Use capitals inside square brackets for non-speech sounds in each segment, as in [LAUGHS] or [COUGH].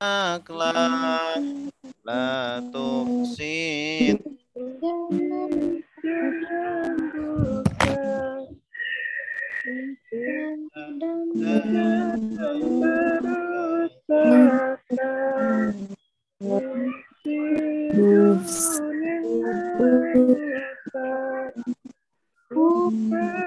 tolaklah la tufsid Kutila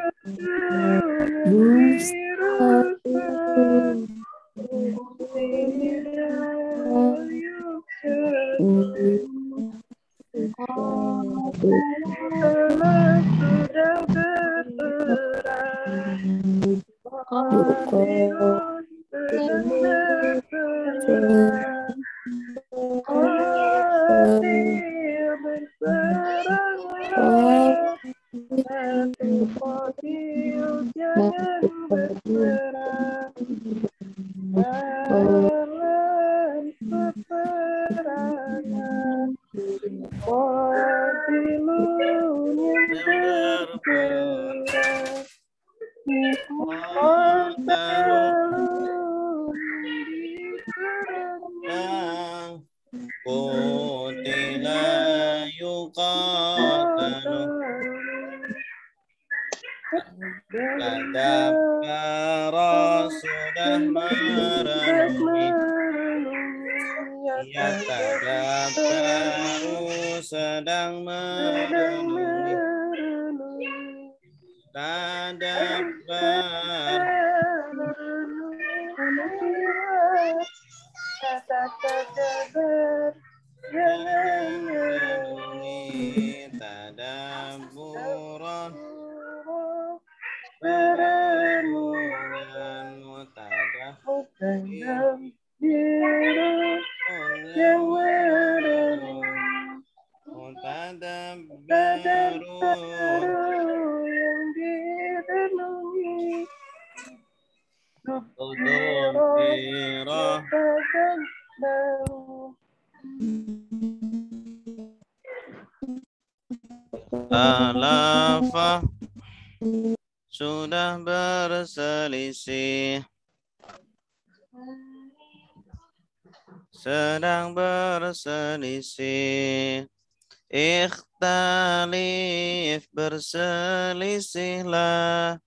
berselisihlah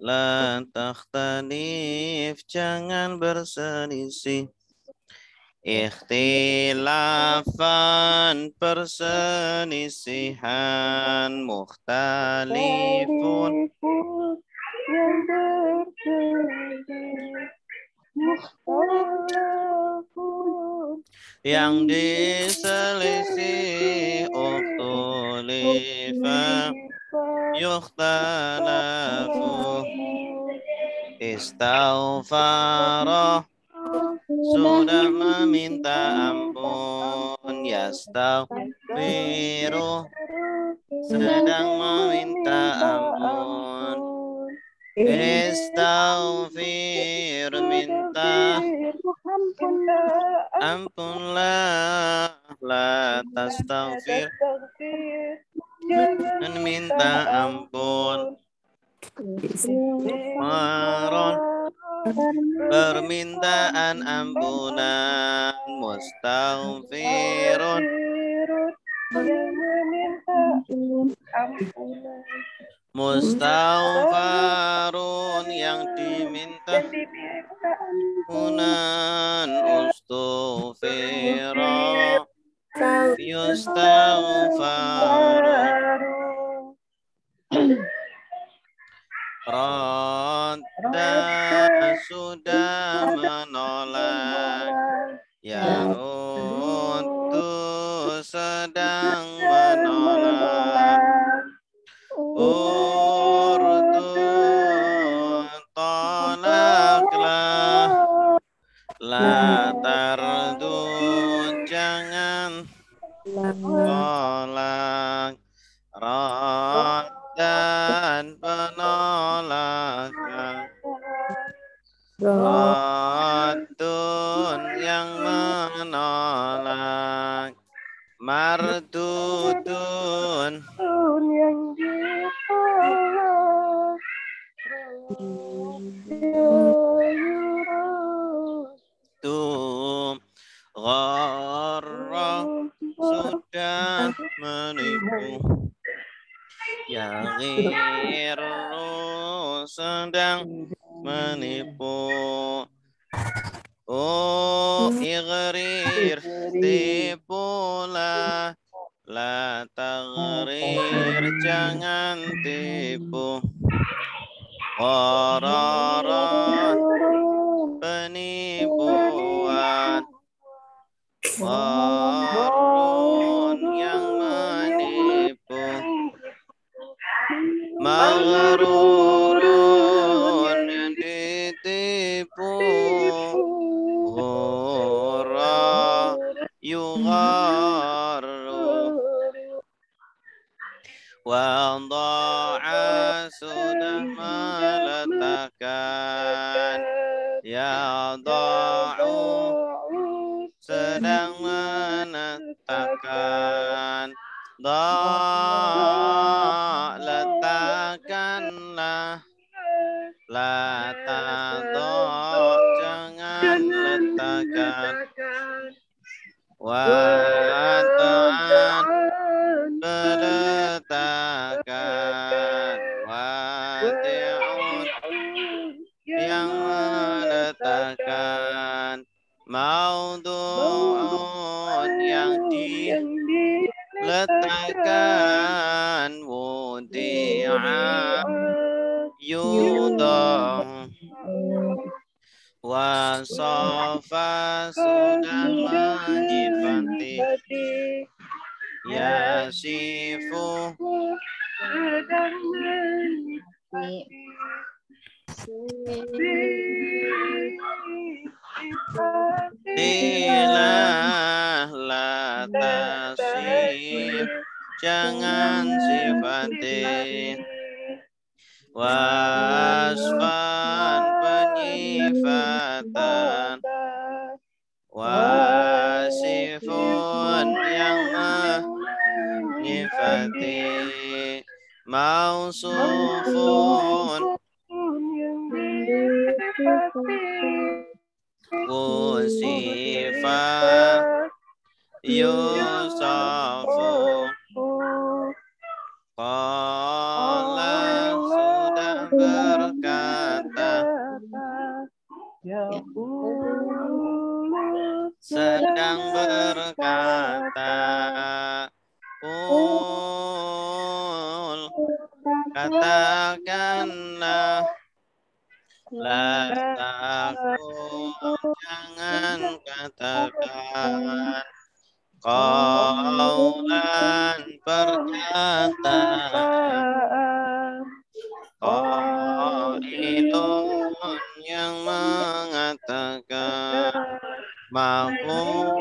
la takhtalif jangan berselisih. Ikhtilafan perselisihan. Mukhtalifun. Yang berselisih yang diselisih uktulifa yukhtalafu istaghfarah sudah meminta ampun yastaghfiru sedang meminta ampun istaghfir minta ampunlah la tastaghfir dan minta ampun. Maron permintaan ampunan. Ampunan mustaghfarun yang diminta ampunan. Ustughfira yustaghfaru Rodda sudah menolak. Ya untuk sedang menolak. Urdu Rodun yang menolak Mardudun yang ditolak Tum Gharra sudah menipu. Yang sedang menipu. Oh, oh igrir tipulah. La tagrir jangan tipu. Qarara benih yang iya. mengatakan bahwa.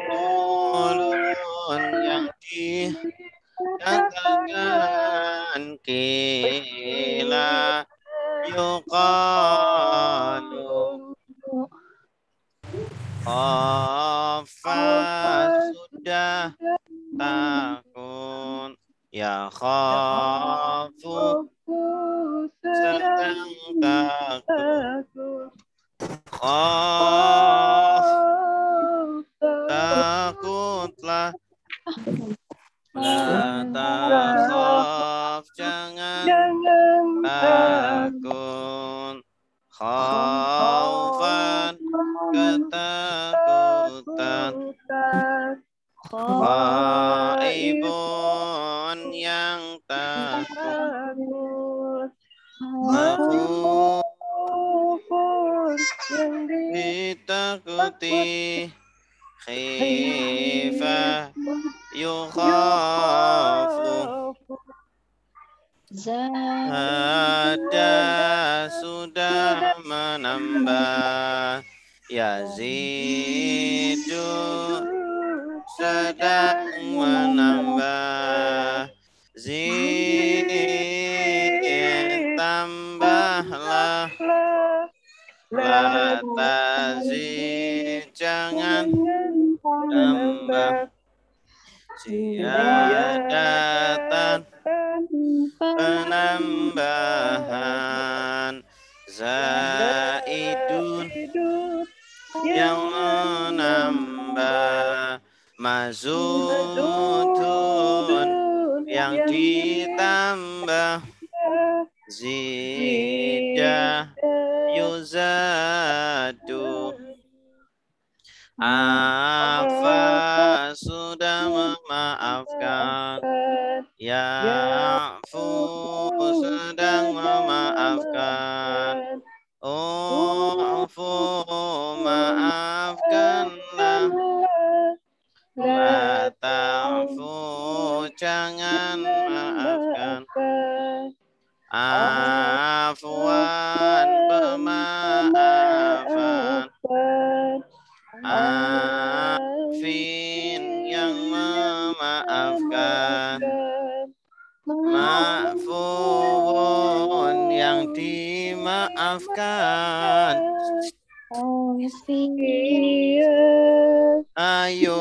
Dimaafkan. Ayo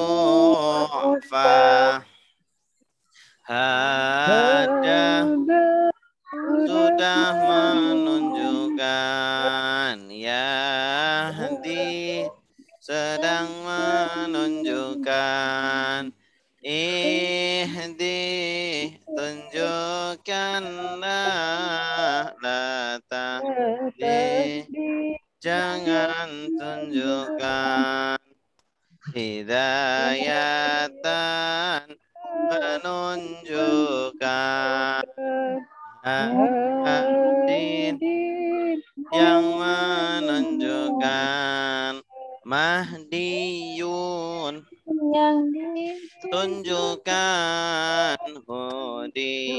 fa. Hada. Sudah menunjukkan Yahdi sedang menunjukkan lata di jangan tunjukkan hidayatan menunjukkan hadin yang menunjukkan Mahdiyun yang tunjukkan Hudiyah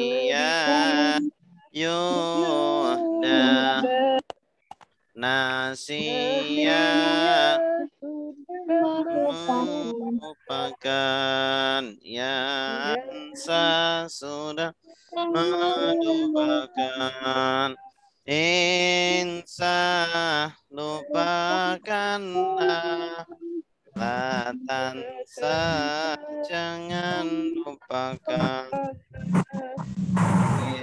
Yuhda Nasia melupakan Yansa sudah melupakan. Insa lupakanlah Latansa jangan lupakan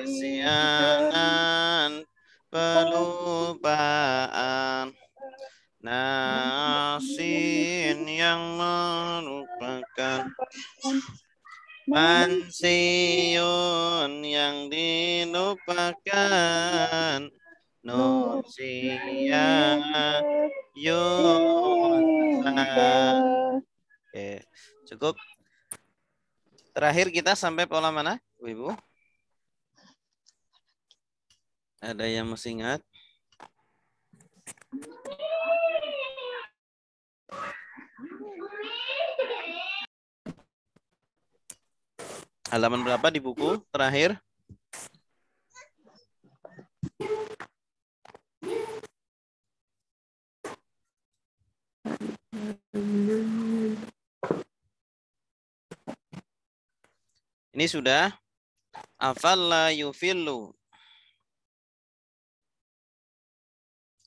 Isyanan pelupaan Nasin yang merupakan Mansiun yang dilupakan Nusia Yunsa Oke, cukup. Terakhir kita sampai pola mana, Ibu? Ada yang masih ingat? Halaman berapa di buku terakhir? Ini sudah. Afalla yufillu.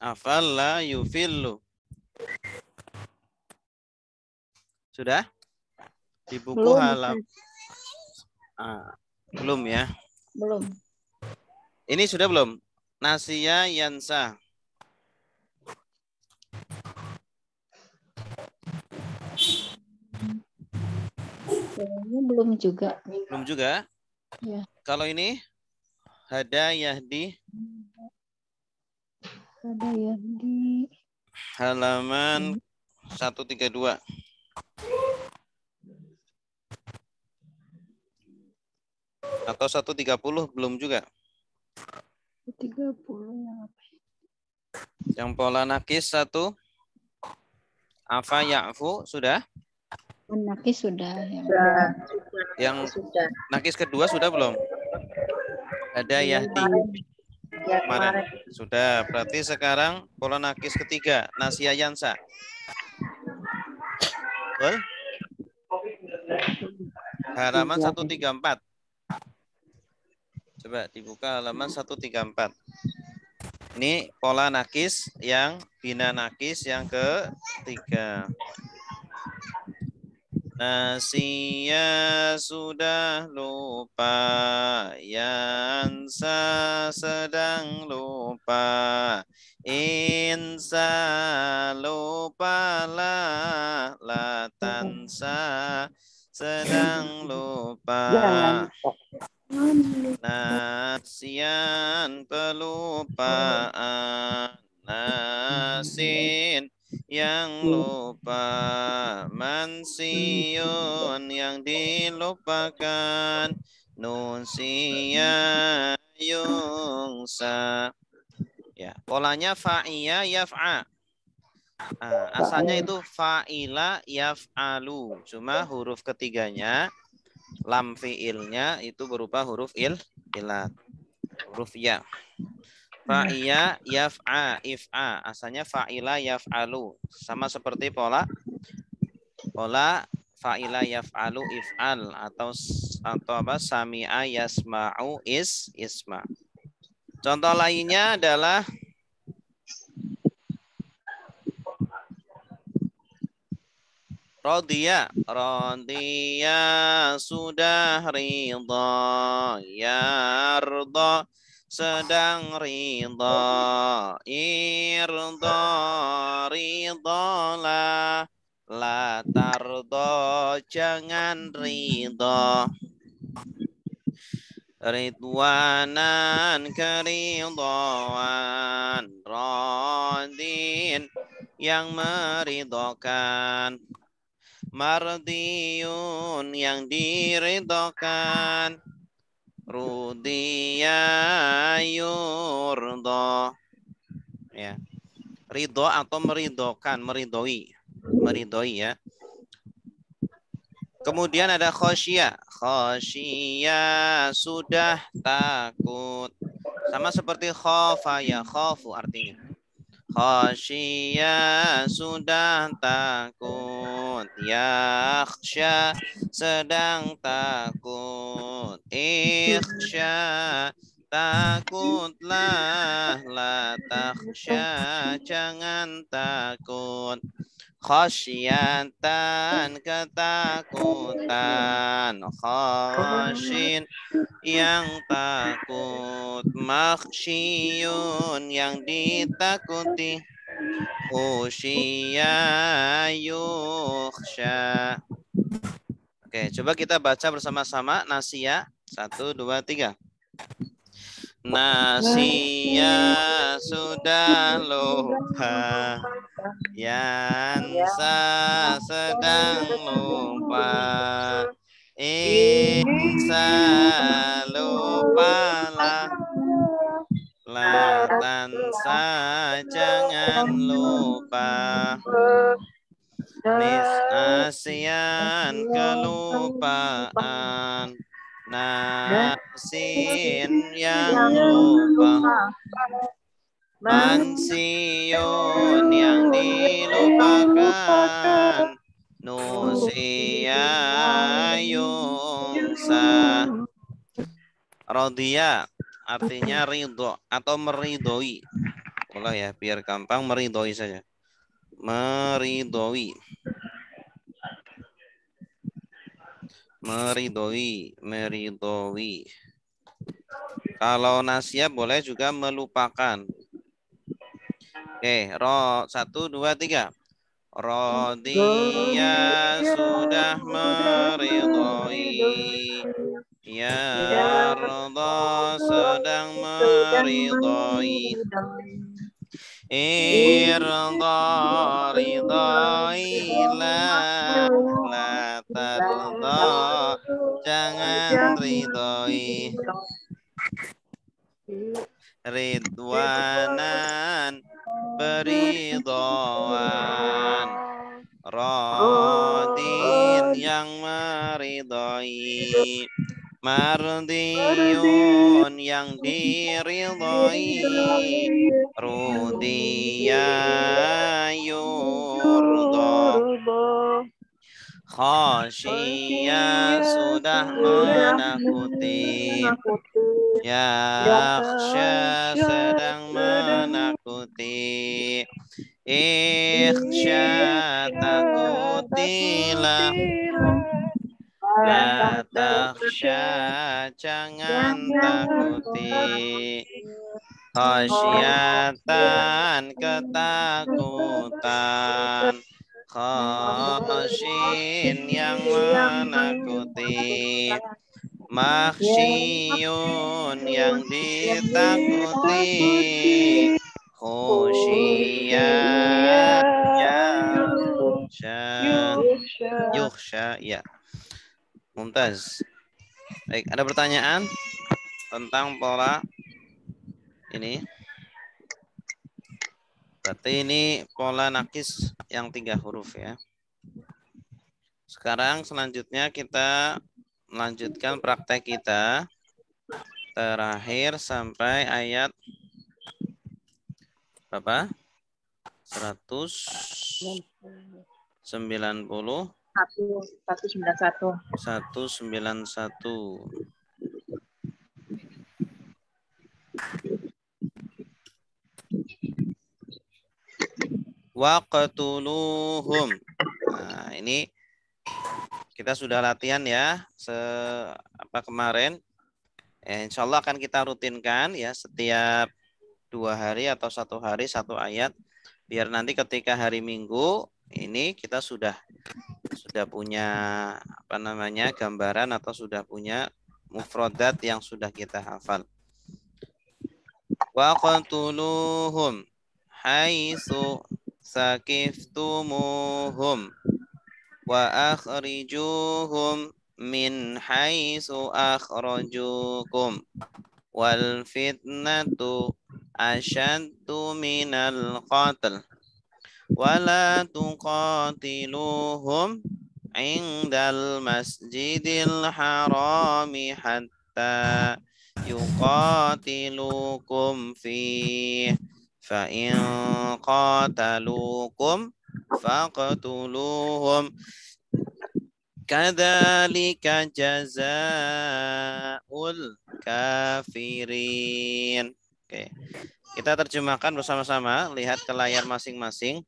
Afalla yufillu. Sudah? Di buku Belum, halam. Ah, belum ya. belum Ini sudah belum? Nasia yansa. Kayaknya belum juga Belum juga? Ya. Kalau ini hada yahdi ada yang di halaman 132. Atau 130 belum juga. 30 yang apa Yang pola nakis satu. Afa ya'fu sudah. Menakis sudah yang Yang sudah nakis kedua sudah belum? Ada yahdi yang kemarin. Sudah. Berarti sekarang pola nakis ketiga. Nasia yansa. Betul? Halaman 134. Coba dibuka halaman 134. Ini pola nakis yang bina nakis yang ketiga. Nasia sudah lupa, Yansa sedang lupa, Insa lupalah, Latansa sedang lupa. Nasian pelupaan Nasin yang lupa mansiun yang dilupakan nusia yungsa ya polanya fa'iya yaf'a. Nah, asalnya itu fa'ila yaf'alu. Cuma huruf ketiganya lam fiilnya itu berupa huruf il ilat. Huruf ya Fa'iya yaf'a if'a. Asalnya fa'ila yaf'alu. Sama seperti pola pola fa'ila yaf'alu if'al atau atau apa sami'a yasma'u is isma. Contoh lainnya adalah Rodiya, Rodiya sudah ridha, yarda sedang ridha irda ridalah la tardo jangan ridha. Ridwanan keridhaan Radin yang meridokan Mardiyun yang diridokan Rudiya yurdo. Ya. Ridho atau meridokan, meridoi. Meridoi ya. Kemudian ada khosyia. Khosyia sudah takut. Sama seperti khofa ya, khofu artinya. Khasya sudah takut Yakhsya sedang takut Ikhsya takutlah La takhsya jangan takut khasyatan ketakutan khasyin yang takut maksyun yang ditakuti usya yukhsya Oke, coba kita baca bersama-sama Nasia. Satu, dua, tiga. Nasia sudah lupa Yansa sedang lupa Isa lupalah Latansa jangan lupa. Nis asian kelupaan Nasin yang lupa Mansiun yang dilupakan Nusia yungsa Rodia artinya ridho atau meridoi. Boleh ya, biar gampang meridoi saja. Meridoi. Meridoi, meridoi. Kalau nasia boleh juga melupakan. Oke, ro satu dua tiga. Rodia sudah meridoi. Ya Rodo sedang meridoi. Irda ridailah la tarda jangan ridhoi Ridwanan beridhoan Radin yang meridhoi Mardiyun yang diridhoi Rudiya yurdo Khasya sudah menakuti Yaksha sedang menakuti Ikhsya takutilah La taksha jangan takuti Khasyatan ketakutan Khasyin yang menakuti Makhsyun yang ditakuti khusyiya ya yukhsha yukhsha ya. Mumtaz. Baik ada pertanyaan tentang pola ini berarti ini pola nakis yang tiga huruf ya. Sekarang selanjutnya kita melanjutkan praktek kita. Terakhir sampai ayat berapa? 190 191 191 waqtuluhum. Nah, ini kita sudah latihan ya se apa kemarin. Eh, insya Allah akan kita rutinkan ya setiap dua hari atau satu hari satu ayat biar nanti ketika hari Minggu ini kita sudah sudah punya apa namanya gambaran atau sudah punya mufrodat yang sudah kita hafal. Wa qatuluhum haitsu sakiftumuhum wa akhrijuhum min haitsu akhrajukum wal fitnatu ashaddu minal qatl wala tuqatiluhum indal masjidil harami hatta in qataluukum faqtuluhum kadzalika jazaa'ul kafirin oke kita terjemahkan bersama-sama lihat ke layar masing-masing.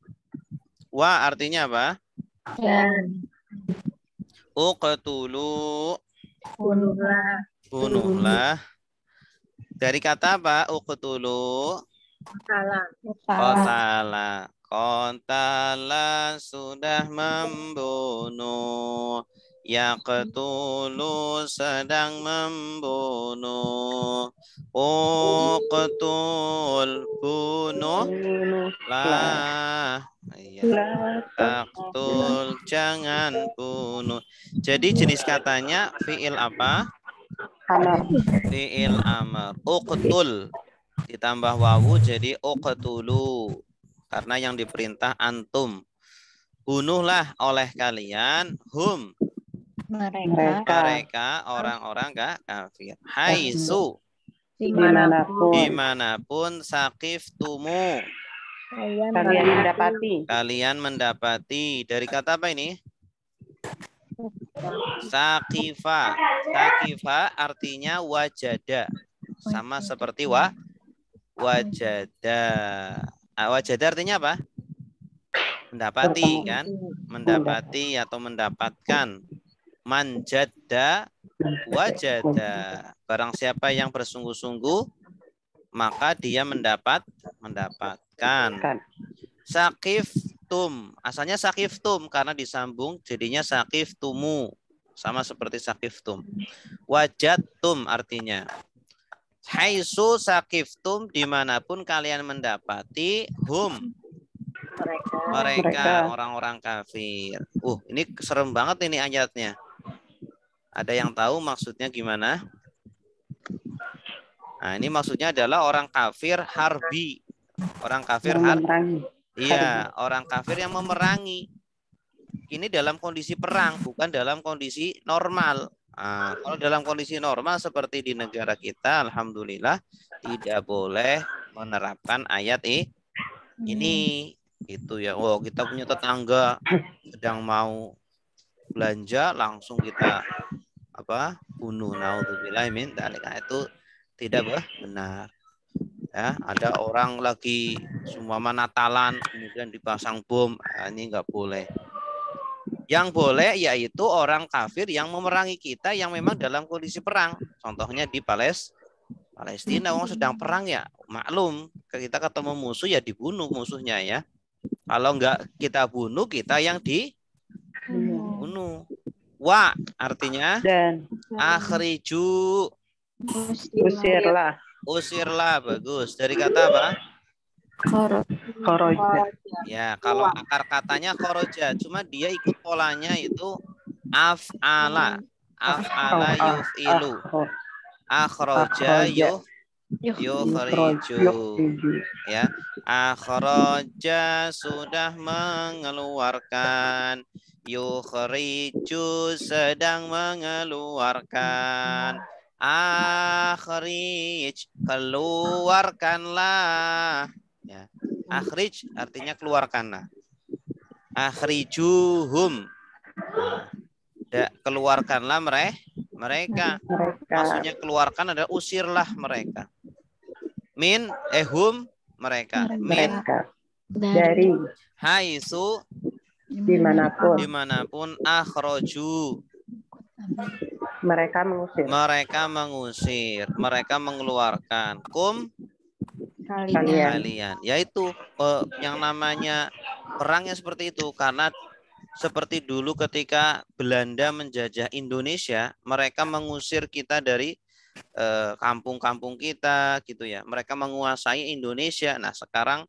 Wa artinya apa? Dan uqtulu. Bunuhlah. bunuhlah. Dari kata apa? Uqtulu Kotala. Kotala sudah membunuh. Yaqtulu sedang membunuh. Uqtul bunuh lah. Iya. Taktul jangan bunuh. Jadi jenis katanya fiil apa? Fiil amr. Uqtul ditambah wawu jadi uqtulu. Karena yang diperintah antum. Bunuhlah oleh kalian hum. Mereka. mereka orang-orang gak kafir. Haisu Di mana pun. di mana pun sakif tumu Kalian kalian mendapati. kalian mendapati. Dari kata apa ini? Sakifa sakifa artinya wajada. Sama seperti wa wajada. Ah, wajada artinya apa? Mendapati kan? Mendapati atau mendapatkan. Manjada wajada. Barang siapa yang bersungguh-sungguh maka dia mendapat mendapatkan. Kan sakif tum asalnya sakif tum karena disambung jadinya sakif tumu sama seperti sakif tum wajat tum artinya Haisu sakiftum di mana pun kalian mendapati hum mereka. orang-orang kafir. Uh, ini serem banget ini ayatnya. Ada yang tahu maksudnya gimana? Nah, ini maksudnya adalah orang kafir harbi. Orang kafir har memerangi. Iya, orang kafir yang memerangi. Ini dalam kondisi perang, bukan dalam kondisi normal. Nah, kalau dalam kondisi normal seperti di negara kita, alhamdulillah tidak boleh menerapkan ayat i- ini. Itu ya. Oh, kita punya tetangga sedang mau belanja, langsung kita apa? bunuh. Nauzubillah min. Nah, itu tidak benar. Ya, ada orang lagi seumpama Natalan kemudian dipasang bom, nah, ini nggak boleh. Yang boleh yaitu orang kafir yang memerangi kita yang memang dalam kondisi perang. Contohnya di Pales Palestina orang sedang perang ya, maklum kita ketemu musuh ya dibunuh musuhnya ya. Kalau nggak kita bunuh kita yang dibunuh. Wa artinya Dan akhriju usirlah usirlah bagus. Dari kata apa? Koroja. Ya, kalau akar katanya khoroja, cuma dia ikut polanya itu af'ala. Af'ala yuf'ilu. Akhroja yuh yukhriju. Ya, akhroja sudah mengeluarkan. Yukhriju sedang mengeluarkan. Akhrij, keluarkanlah. Ya. Akhrij artinya keluarkanlah. Akhrijuhum. Ya, keluarkanlah mereka mereka. Mereka. Maksudnya keluarkan adalah usirlah mereka. Min ehum mereka. Min Mereka. Dari Dari haisu di mana pun di mana pun akhroju mereka mengusir. mereka mengusir mereka mengeluarkan kum Kalian. kalian. Yaitu eh, yang namanya perangnya seperti itu. Karena seperti dulu ketika Belanda menjajah Indonesia mereka mengusir kita dari eh, kampung-kampung kita gitu ya. Mereka menguasai Indonesia. Nah sekarang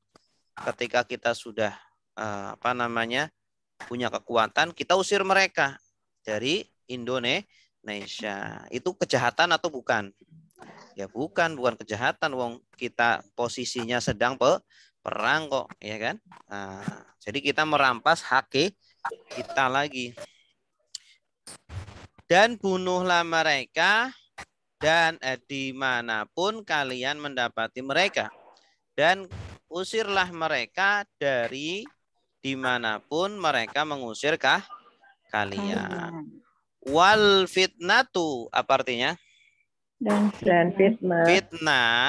ketika kita sudah eh, apa namanya punya kekuatan kita usir mereka dari Indonesia. Itu kejahatan atau bukan ya bukan bukan kejahatan wong kita posisinya sedang pe perang kok ya kan? Nah, jadi kita merampas hak kita lagi. Dan bunuhlah mereka dan eh, di mana pun kalian mendapati mereka. Dan usirlah mereka dari di mana pun mereka mengusirkah kalian. Wal fitnatu apa artinya dan Dan fitnah. Fitnah,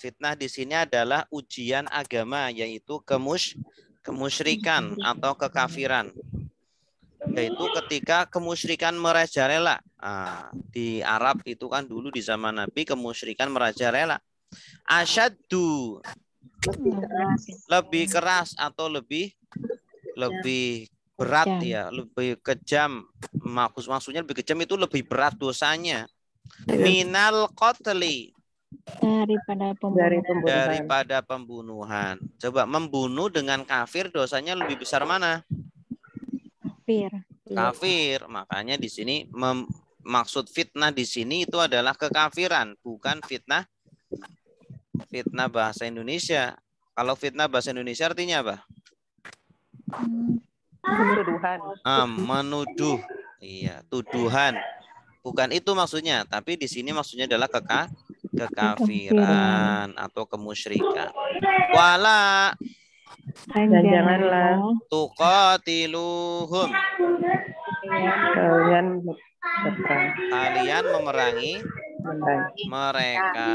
fitnah di sini adalah ujian agama yaitu kemus kemusyrikan atau kekafiran. Yaitu ketika kemusyrikan merajalela. Ah, di Arab itu kan dulu di zaman Nabi kemusyrikan merajalela. Asyaddu lebih keras atau lebih lebih berat Kejam. ya, lebih kejam. Maksud maksudnya lebih kejam itu lebih berat dosanya. Minal qatli daripada Dari pembunuhan pembunuhan. daripada pembunuhan. Coba membunuh dengan kafir dosanya lebih besar mana? kafir. Kafir. Makanya di sini mem- maksud fitnah di sini itu adalah kekafiran, bukan fitnah fitnah bahasa Indonesia. Kalau fitnah bahasa Indonesia artinya apa? Tuduhan. Ah, menuduh. Iya, tuduhan. Bukan itu maksudnya, tapi di sini maksudnya adalah keka kekafiran atau kemusyrikan. Wala Dan janganlah tuqatiluhum. Kalian berperang. Kalian memerangi mereka. mereka.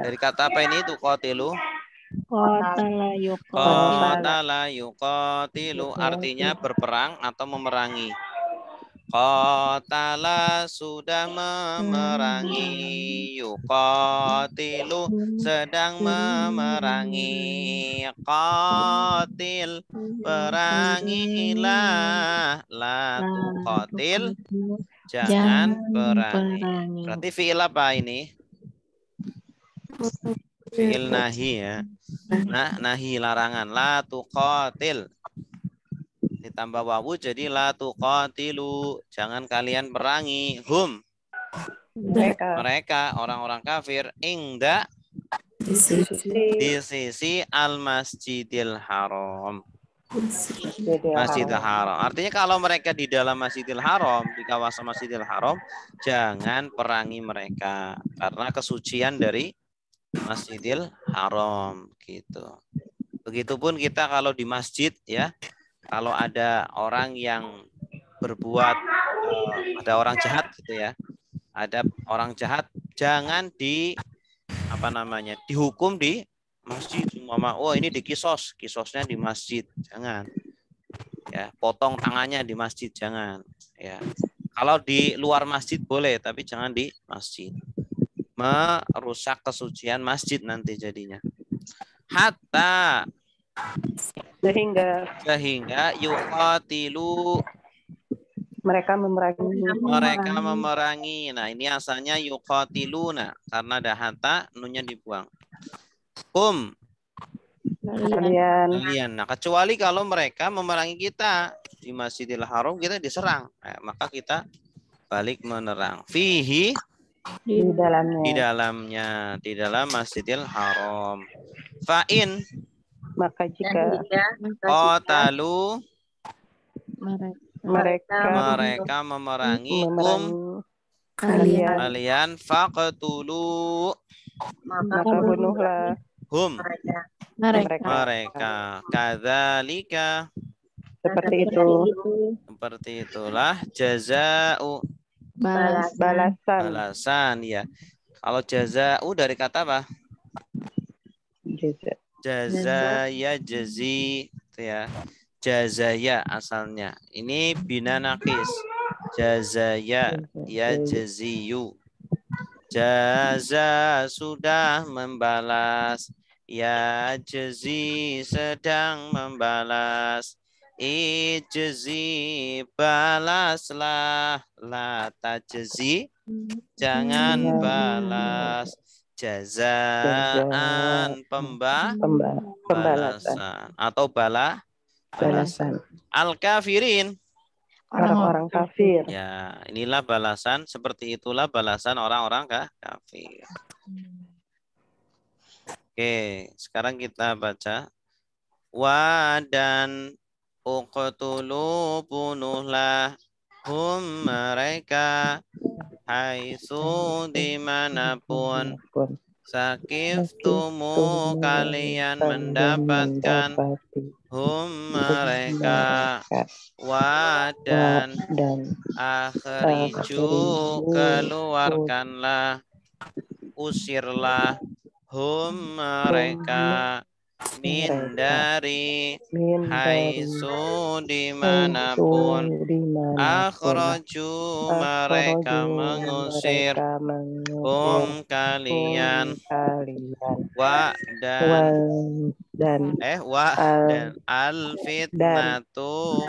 Dari kata apa ini tuqatilu? Qatala yuqatilu artinya berperang atau memerangi. Qatala sudah memerangi. Yuqatilu sedang memerangi. Qatil perangilah. La tuqatil jangan perangi. Berarti fi'il apa ini? Fi'il nahi ya. Nah, nahi larangan. La tuqatil. Ditambah wawu jadi la tuqatilu. Jangan kalian perangi. Hum. Mereka. Mereka orang-orang kafir. Ingda Di sisi di sisi al-masjidil haram. jadi Masjidil haram. haram. Artinya kalau mereka di dalam masjidil haram, di kawasan masjidil haram, jangan perangi mereka. Karena kesucian dari masjidil haram. gitu. Begitupun kita kalau di masjid ya, kalau ada orang yang berbuat eh, ada orang jahat gitu ya. Ada orang jahat jangan di apa namanya? dihukum di masjid Umpama, oh ini di kisos, kisosnya di masjid. Jangan. Ya, potong tangannya di masjid jangan. Ya. Kalau di luar masjid boleh, tapi jangan di masjid. Merusak kesucian masjid nanti jadinya. Hatta Sehingga sehingga yuqatilu mereka memerangi mereka memerangi. Nah, ini asalnya yuqatiluna karena ada hatta nunnya dibuang. Kum Kalian. kalian. Nah, kecuali kalau mereka memerangi kita di Masjidil Haram kita diserang, Nah, maka kita balik menerang. Fihi di Di di dalamnya dalamnya, di dalam Masjidil Haram. Fa'in maka jika jika qatalu mereka. mereka memerangi kum memerangi Kalian. kalian faqtulu maka bunuhlah hum mereka Mereka. mereka. Kadzalika seperti itu Itu seperti itulah jazau balas. balasan balasan ya. Kalau jazau dari kata apa? jaza Jazaya jazi itu ya. Jazaya asalnya. Ini bina nakis. Jazaya ya jaziyu. Jaza sudah membalas. Ya jazi sedang membalas. Ijzi balaslah. La tajzi jangan Jangan balas. Jazaan pemba pemba- pembalasan. Balasan. Atau bala? Balasan. Al kafirin orang-orang kafir. Ya inilah balasan. Seperti itulah balasan orang-orang ka- kafir. Oke sekarang kita baca. Wa dan uqtulu bunuhlah hum mereka haitsu di mana pun pun sakiftumu kalian mendapatkan hum mereka wa dan dan akhriju keluarkanlah usirlah hum mereka min dari min haitsu di mana pun akhraju mereka mengusir hum kalian. wa dan dan eh wa dan al fitnatu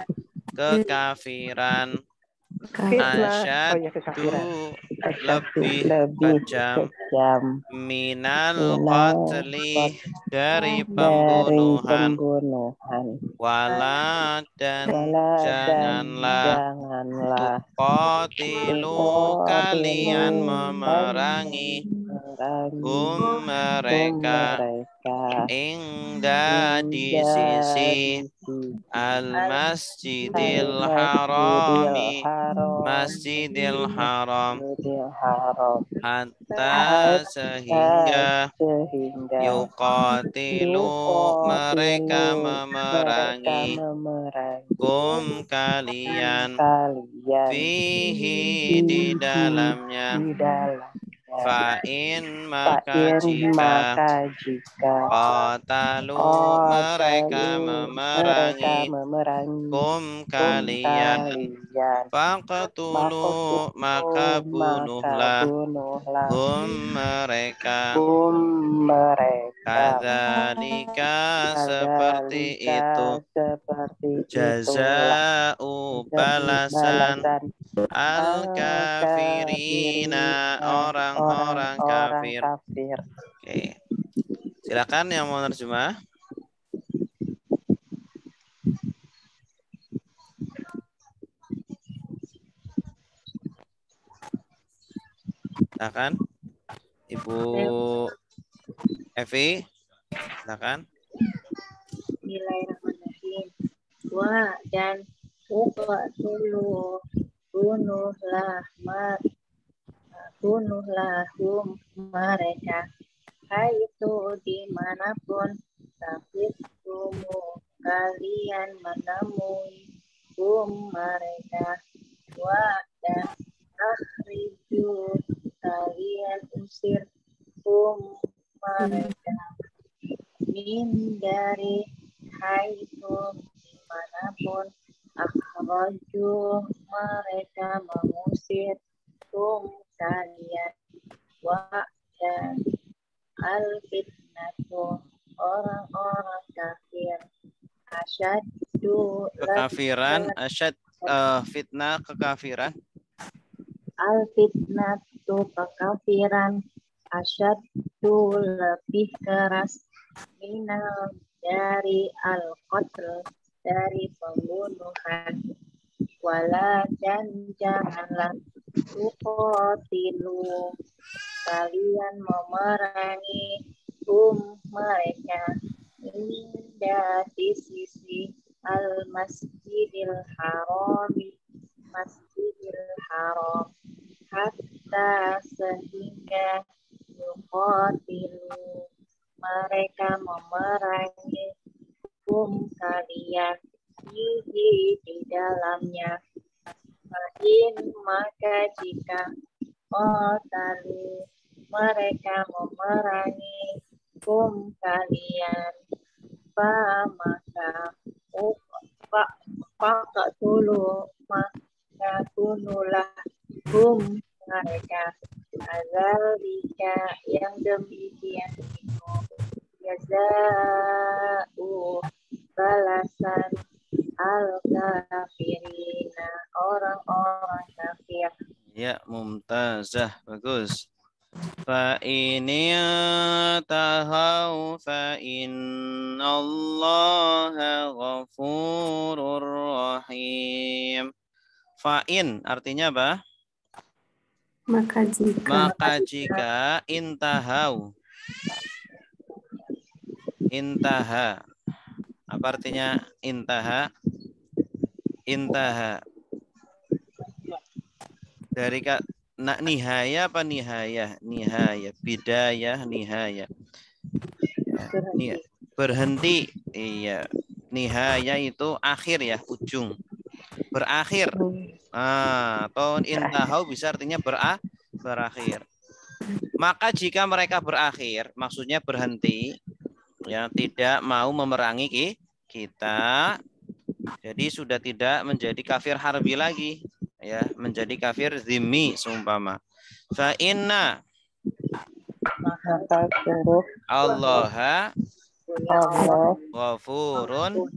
kekafiran asyad oh ya kekafiran tu lebih lebih kejam. minal qatli dari pembunuhan. wala dan Wala janganlah janganlah qatilu kalian memerangi hum mereka. mereka. Ingda di sisi sisi al masjidil harami. Haram. Masjidil haram. Hatta sehingga sehingga yuqatilu mereka memerangi kum kalian. fihi di dalamnya fa'in maka jika qatalu mereka memerangi. kum kum kalian. faqtulu maka bunuhlah. hum mereka. Hum mereka. Kadzalika seperti itu. jazau balasan al kafirina orang-orang kafir. kafir. Oke. Silakan yang mau terjemah. Silakan. Ibu Evi. Silakan. Bismillahirrahmanirrahim. Wa dan uqtulu bunuhlah ma bunuhlah hum mereka. Hai itu di mana pun tapi tumu kalian menemui hum mereka. Wa dan akhriju kalian usir hum mereka. Min dari haitu di mana pun akhraju mereka mengusir kum kalian wa dan al fitnatu orang-orang kafir asyaddu Kekafiran asyad eh, fitnah kekafiran? Al fitnatu kekafiran asyaddu lebih keras. Minal dari al-qatl dari pembunuhan. Wala dan janganlah tuqatilu. Kalian memerangi hum mereka. Inda di sisi al masjidil harami. Masjidil haram. Hatta sehingga yuqatilu. Mereka memerangi hum kalian fihi di dalamnya. Fa'in maka jika Qatalu mereka memerangi kum kalian fa maka fa fa dulu maka bunuhlah kum mereka. Azal bika yang demikian itu. Jazau balasan al kafirina orang-orang kafir Ya, mumtazah. Bagus. Fa ini tahau fa innallaha ghafurur rahim. Fa'in artinya apa? Maka jika Maka jika intahau. Intaha. Apa artinya intaha? Intaha. Dari kak nak nihaya apa nihaya? Nihaya, bidayah, nihaya. Ya, ni- berhenti. Iya. Nihaya itu akhir ya, ujung. Berakhir. Ah, atau intahau bisa artinya bera berakhir. Maka jika mereka berakhir, maksudnya berhenti, ya tidak mau memerangi kita, jadi sudah tidak menjadi kafir harbi lagi, ya menjadi kafir zimmi seumpama. Fa inna Allah ghafurun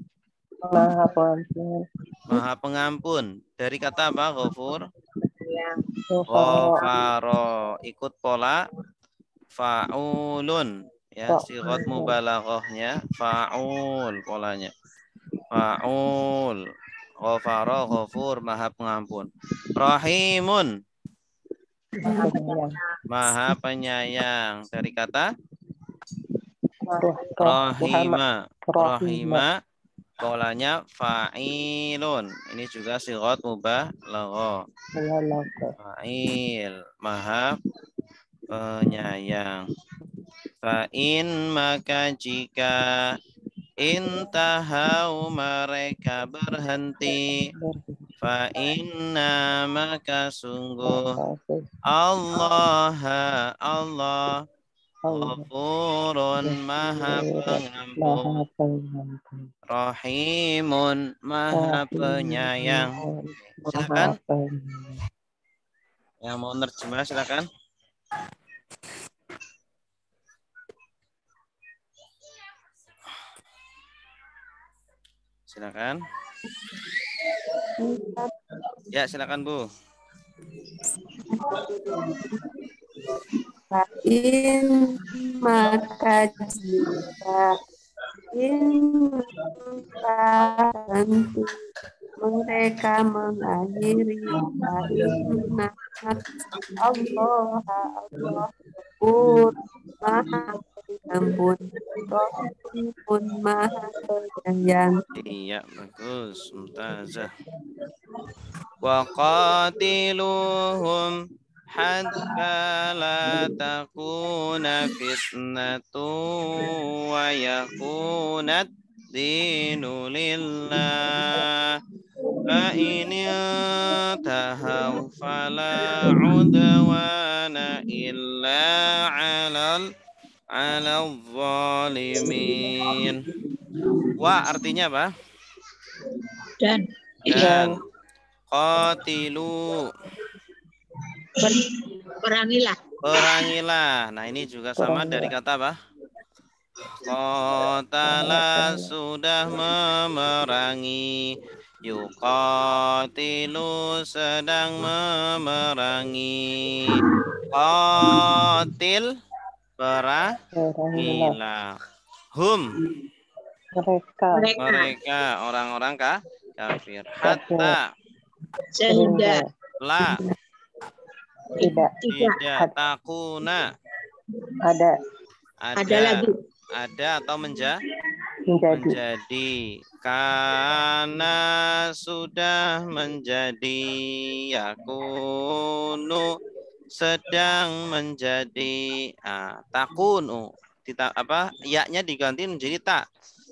Maha Pengampun. maha pengampun. Dari kata apa ghafur? Ghafaro ikut pola faulun ya sigot mubalaghahnya faul polanya. Faul. Ghafaro ghafur maha pengampun. Rahimun. Maha penyayang. Dari kata? Rahima. rahima. Polanya fa'ilun. Ini juga sigot mubalaghah. Fa'il, maha penyayang. Fa'in maka jika intahau mereka berhenti. Fa'inna maka sungguh Allah Allah Ghafurun maha pengampun. Rahimun maha penyayang Silakan yang mau nerjemah silakan Silakan. Ya, silakan Bu. in maka jika in tentu mereka mengakhiri Allah Allah maha Rahim pun maha penyayang Iya, bagus. Mumtazah. Wa qatiluhum hatta la takuna fitnatu wa yakuna dinu lillah fa in tahaw fala udwana illa 'alal 'alal zalimin wa artinya apa dan dan qatilu ber- perangilah perangilah. Nah, ini juga sama dari kata apa? Qatala sudah memerangi. Yuqatilu sedang memerangi. Qatil Perangilah. Hum Mereka. mereka orang-orang kah? kafir. Hatta sehingga la Tidak. tidak tidak takuna Ada. ada ada lagi ada atau menja Menjadi. menjadi karena sudah menjadi yakunu sedang menjadi ah, takunu. Dita, apa yaknya diganti menjadi tak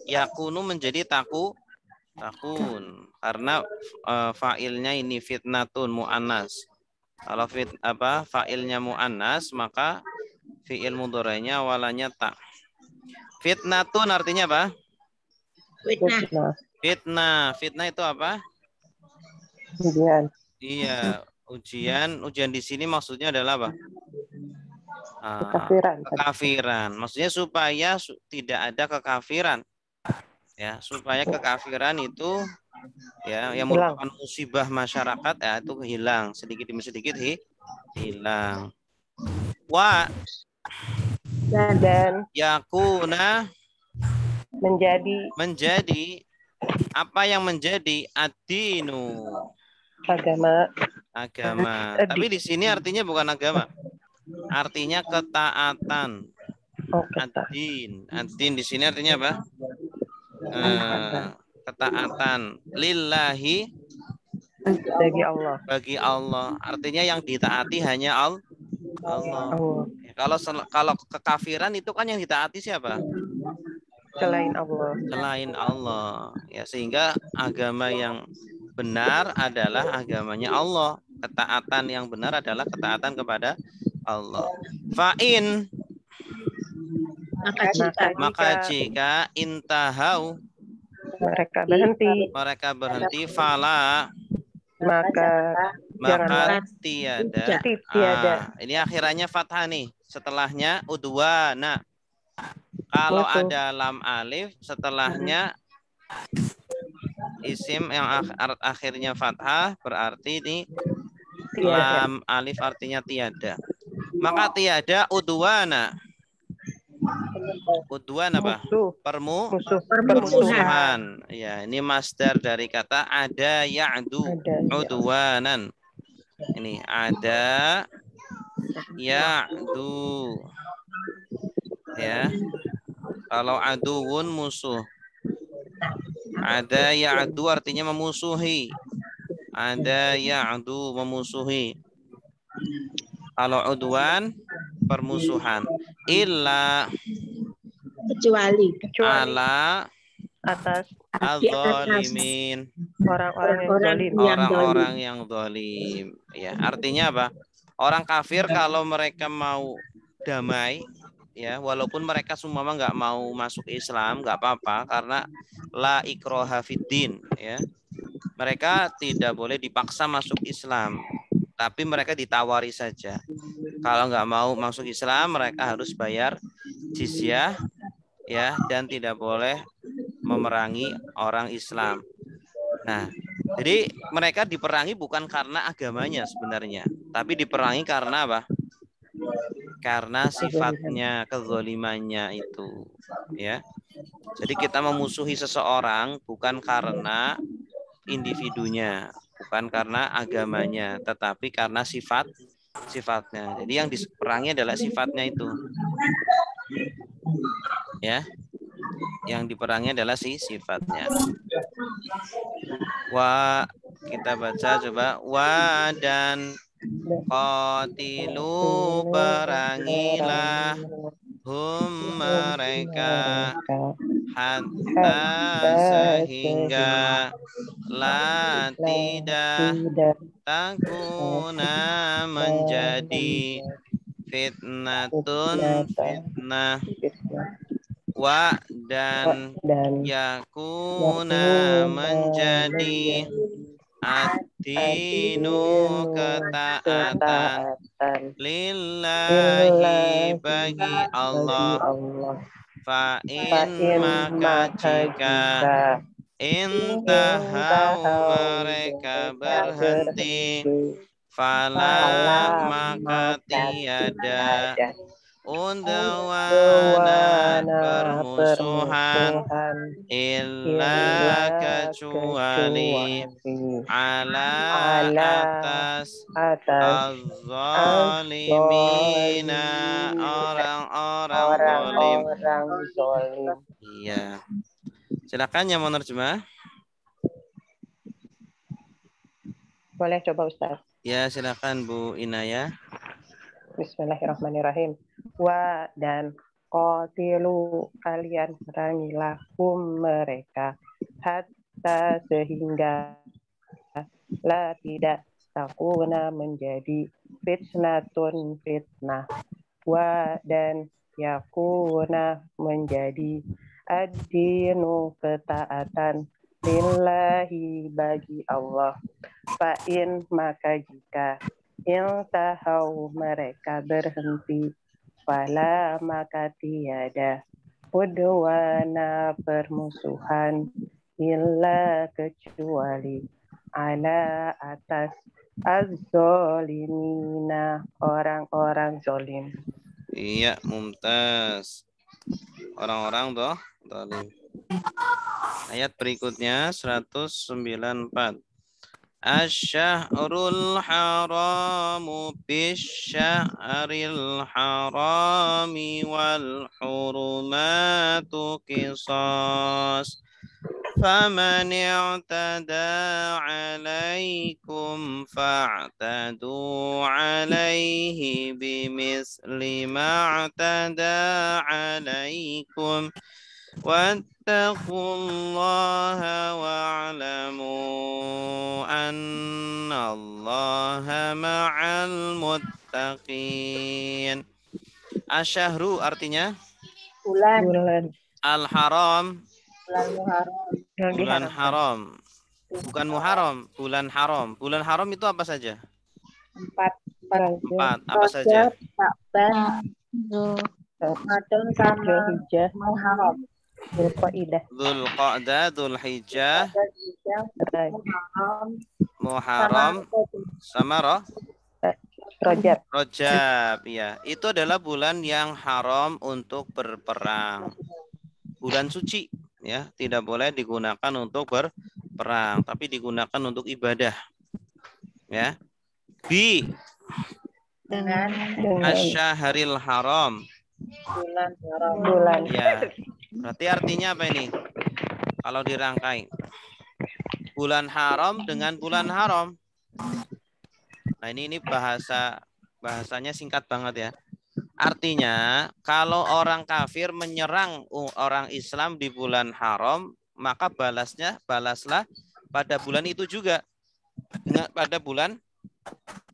yakunu menjadi taku takun. Karena eh, fa'ilnya ini fitnatun muannas. Kalau fit apa fa'ilnya muannas maka fi'il mudhari'nya awalnya tak fitnatun artinya apa? Fitnah. Fitnah. fitnah. Fitnah itu apa? Kemudian. iya ujian ujian di sini maksudnya adalah apa Ah, Kekafiran. kekafiran. Maksudnya supaya su- tidak ada kekafiran. Ya, supaya kekafiran itu ya yang Hilang. merupakan musibah masyarakat ya itu hilang sedikit demi sedikit hi, hilang. Wa dan Dan yakuna menjadi menjadi apa yang menjadi adinu agama agama. Adi. Tapi di sini artinya bukan agama. Artinya ketaatan. oh. Adin. Adin di sini artinya apa? Eh, ketaatan lillahi bagi Allah. bagi Allah. Artinya yang ditaati hanya Al- Allah. Allah. Kalau sel- kalau kekafiran itu kan yang ditaati siapa? Selain Allah. Selain Allah. Ya sehingga agama yang benar adalah agamanya Allah. Ketaatan yang benar adalah ketaatan kepada Allah. Fa'in. Maka jika maka jika intahau mereka berhenti, mereka berhenti fala maka maka tiada. Tiada. Ah, ini akhirannya fathah nih. Setelahnya udwana. Kalau Betul. ada lam alif setelahnya isim yang ak- akhirnya fathah berarti ini. Lam alif artinya tiada maka tiada udwana udwan apa permu musuh, permusuhan ya ini masdar dari kata ada ya'du Ada. udwanan. Ini ada ya'du. Ya. Kalau aduun musuh. Ada ya'du artinya memusuhi. Ada ya'du memusuhi. Kalau udwan permusuhan. Illa kecuali Kecuali ala atas adzalimin. orang-orang yang zalim. orang-orang yang dolim. Ya, artinya apa? Orang kafir kalau mereka mau damai, ya, walaupun mereka semua nggak mau masuk Islam, nggak apa-apa, karena la ikroha fiddin, ya. Mereka tidak boleh dipaksa masuk Islam, tapi mereka ditawari saja. Kalau nggak mau masuk Islam, mereka harus bayar jizyah, ya, dan tidak boleh memerangi orang Islam. Nah, jadi mereka diperangi bukan karena agamanya sebenarnya, tapi diperangi karena apa? Karena sifatnya, kezolimannya itu, ya. Jadi kita memusuhi seseorang bukan karena individunya, bukan karena agamanya, tetapi karena sifat sifatnya. Jadi yang diperangi adalah sifatnya itu. Ya. Yang diperangi adalah si sifatnya. Wa kita baca coba wa dan qatilu perangilah hum mereka hatta sehingga la tidak takuna menjadi fitnatun fitnah. wa dan yakuna menjadi adinu ketaatan ketaatan lillahi bagi Allah. Fa'in Fa'in maka jika intahau mereka berhenti. fala maka tiada udwana Wana permusuhan illa kecuali ala atas zalim. orang-orang zalim. Iya. Silakan yang mau nerjemah. Boleh coba Ustaz. Ya, silakan Bu Inaya. Bismillahirrahmanirrahim. Wa dan qatilu kalian perangilah hum mereka. Hatta sehingga la tidak takuna menjadi fitnatun fitnah. Wa dan yakuna menjadi ad-dinu ketaatan lillahi bagi Allah. Fa'in maka jika intahau mereka berhenti fala maka tiada udwana permusuhan illa kecuali ala atas az-zolimina orang-orang zolim Iya, mumtaz. Orang-orang toh zalim. Ayat berikutnya 194. الشهر الحرام بالشهر الحرام والحرمات قصاص. فمن اعتدى عليكم فاعتدوا عليه بمثل ما اعتدى عليكم. واتقوا الله واعلموا أن الله مع المتقين الشهر artinya Bulan, bulan al-haram bulan Muharram, yang bulan diharapkan. haram bukan muharram bulan haram bulan haram itu apa saja empat, Rajab, empat apa saja Rajab, Sya'ban, Ramadan sama Zulhijjah, Muharram. Zulqaidah, Dzulqa'dah Dzulhijjah. Dzulhijjah, Raj- Muharram, Muharram. Sama roh? Rajab, Rojab ya itu adalah bulan yang haram untuk berperang. Bulan suci ya. Tidak boleh digunakan untuk berperang tapi digunakan untuk ibadah ya. Bi. Dengan dengan asyaharil haram. Bulan Muharram. bulan. Ya berarti artinya apa ini? Kalau dirangkai. Bulan haram dengan bulan haram. Nah ini ini bahasa bahasanya singkat banget ya. Artinya kalau orang kafir menyerang orang Islam di bulan haram maka balasnya balaslah pada bulan itu juga. Pada bulan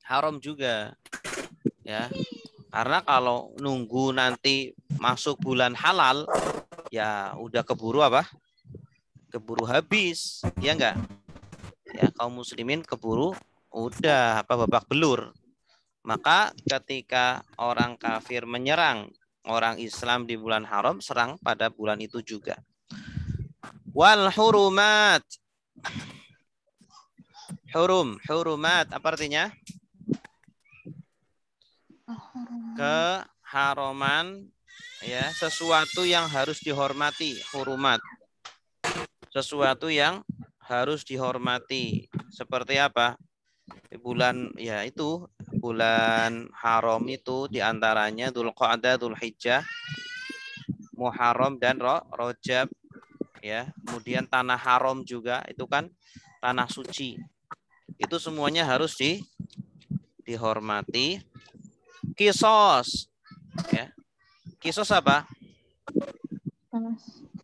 haram juga. Ya. Karena kalau nunggu nanti masuk bulan halal ya udah keburu apa? Keburu habis ya enggak ya kaum muslimin keburu udah apa babak belur. Maka ketika orang kafir menyerang orang Islam di bulan haram serang pada bulan itu juga. Wal hurumat. Hurum hurumat apa artinya? Keharuman ya sesuatu yang harus dihormati hurumat. Sesuatu yang harus dihormati. Seperti apa? Bulan ya itu bulan haram itu di antaranya Dzulqa'dah Dzulhijjah Muharram dan Ro Rojab ya. Kemudian tanah haram juga itu kan tanah suci. Itu semuanya harus di dihormati. Kisos ya kisos apa?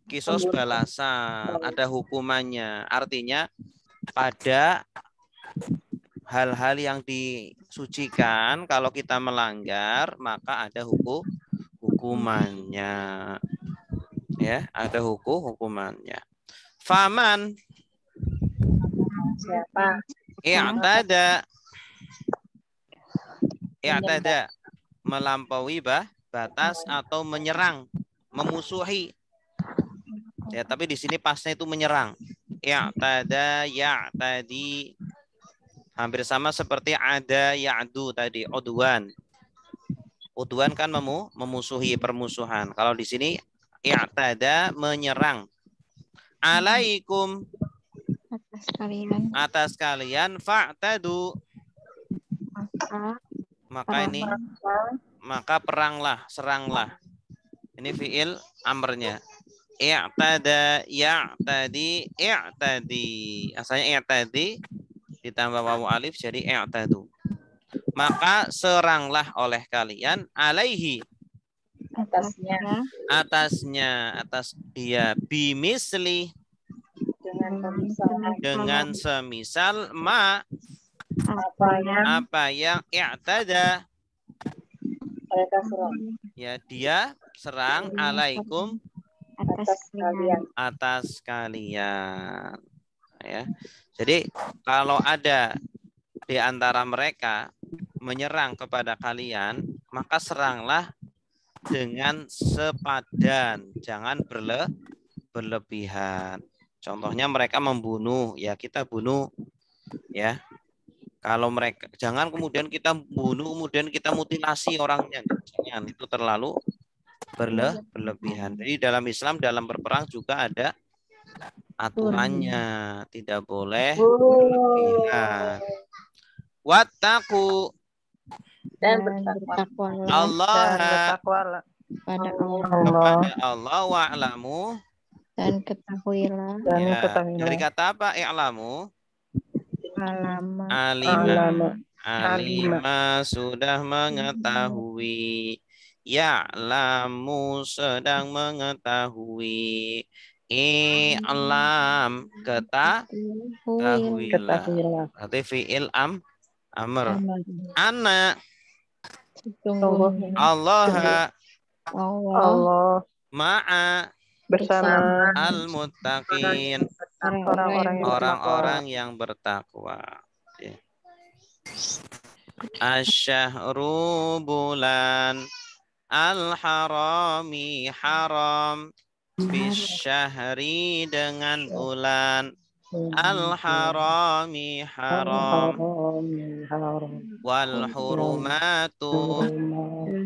Kisos balasan. Ada hukumannya. Artinya pada hal-hal yang disucikan kalau kita melanggar maka ada hukum hukumannya. Ya ada hukum hukumannya. Faman. Siapa? i'tada i'tada melampaui bah, batas atau menyerang memusuhi. Ya tapi di sini pasnya itu menyerang. I'tada ya'tadi. Hampir sama seperti ada ya'du tadi udwan. Udwan kan memu, memusuhi permusuhan. Kalau di sini i'tada menyerang. Alaikum. Atas kalian. Atas kalian fa'tadu. Maka maka ini maka peranglah, seranglah. Ini fiil amrnya. I'tada, ya'tadi, i'tadi. Asalnya i'tadi ditambah wawu alif jadi i'tadu. Maka seranglah oleh kalian alaihi. Atasnya. Ya, atasnya. Atas dia. Bimisli. Dengan pemisahan dengan semisal ma. Apa yang? Apa yang i'tada ya dia serang. Alaikum. atas kalian. Atas kalian. Ya. Jadi kalau ada di antara mereka menyerang kepada kalian maka seranglah dengan sepadan. Jangan berle berlebihan. Contohnya mereka membunuh. Ya kita bunuh. Ya kalau mereka jangan kemudian kita bunuh kemudian kita mutilasi orangnya jangan. Itu terlalu berle berlebihan. Jadi dalam Islam dalam berperang juga ada aturannya. Tidak boleh berlebihan. Wattaku dan bertakwa. Bertakwalah Allah pada Allah. Allah. Kepada Allah wa'lamu. Dan ketahuilah. Dan ya, ketahuilah. dari kata apa? I'lamu alama. Alima. Alama. Alima sudah mengetahui. Ya'lamu sedang mengetahui. I'lam ketahuilah ketahuilah. Berarti fi'il am amr. Anak Allah. Allah. Ma'a. Bersama. Al-muttaqin orang-orang yang orang-orang yang bertakwa. Ya. Asyahru bulan al-harami haram. Bisyahri dengan bulan. Al-harami haram. Haram wal hurumatu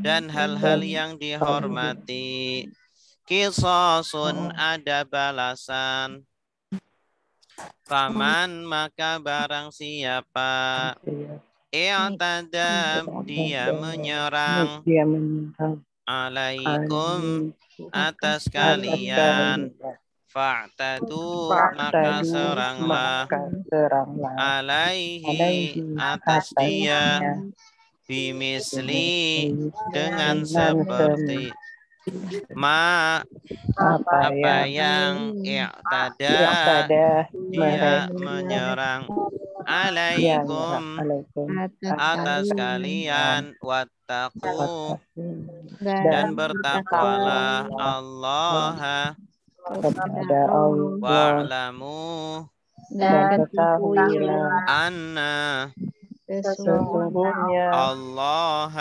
dan hal-hal yang dihormati. Kisasun ada balasan Faman maka barang siapa? I'tada dia menyerang. dia menyerang. Alaikum atas kalian. Fa'tadu maka seranglah. alaihi atas dia. bimisli dengan seperti ma apa apa yang i'tada dia menyerang? Alaikum alaikum. Atas kalian wattaqu. Dan dan bertakwalah Allah kepada Allah. Wa'lamu. Dan ketahuilah anna. Sesungguhnya Allah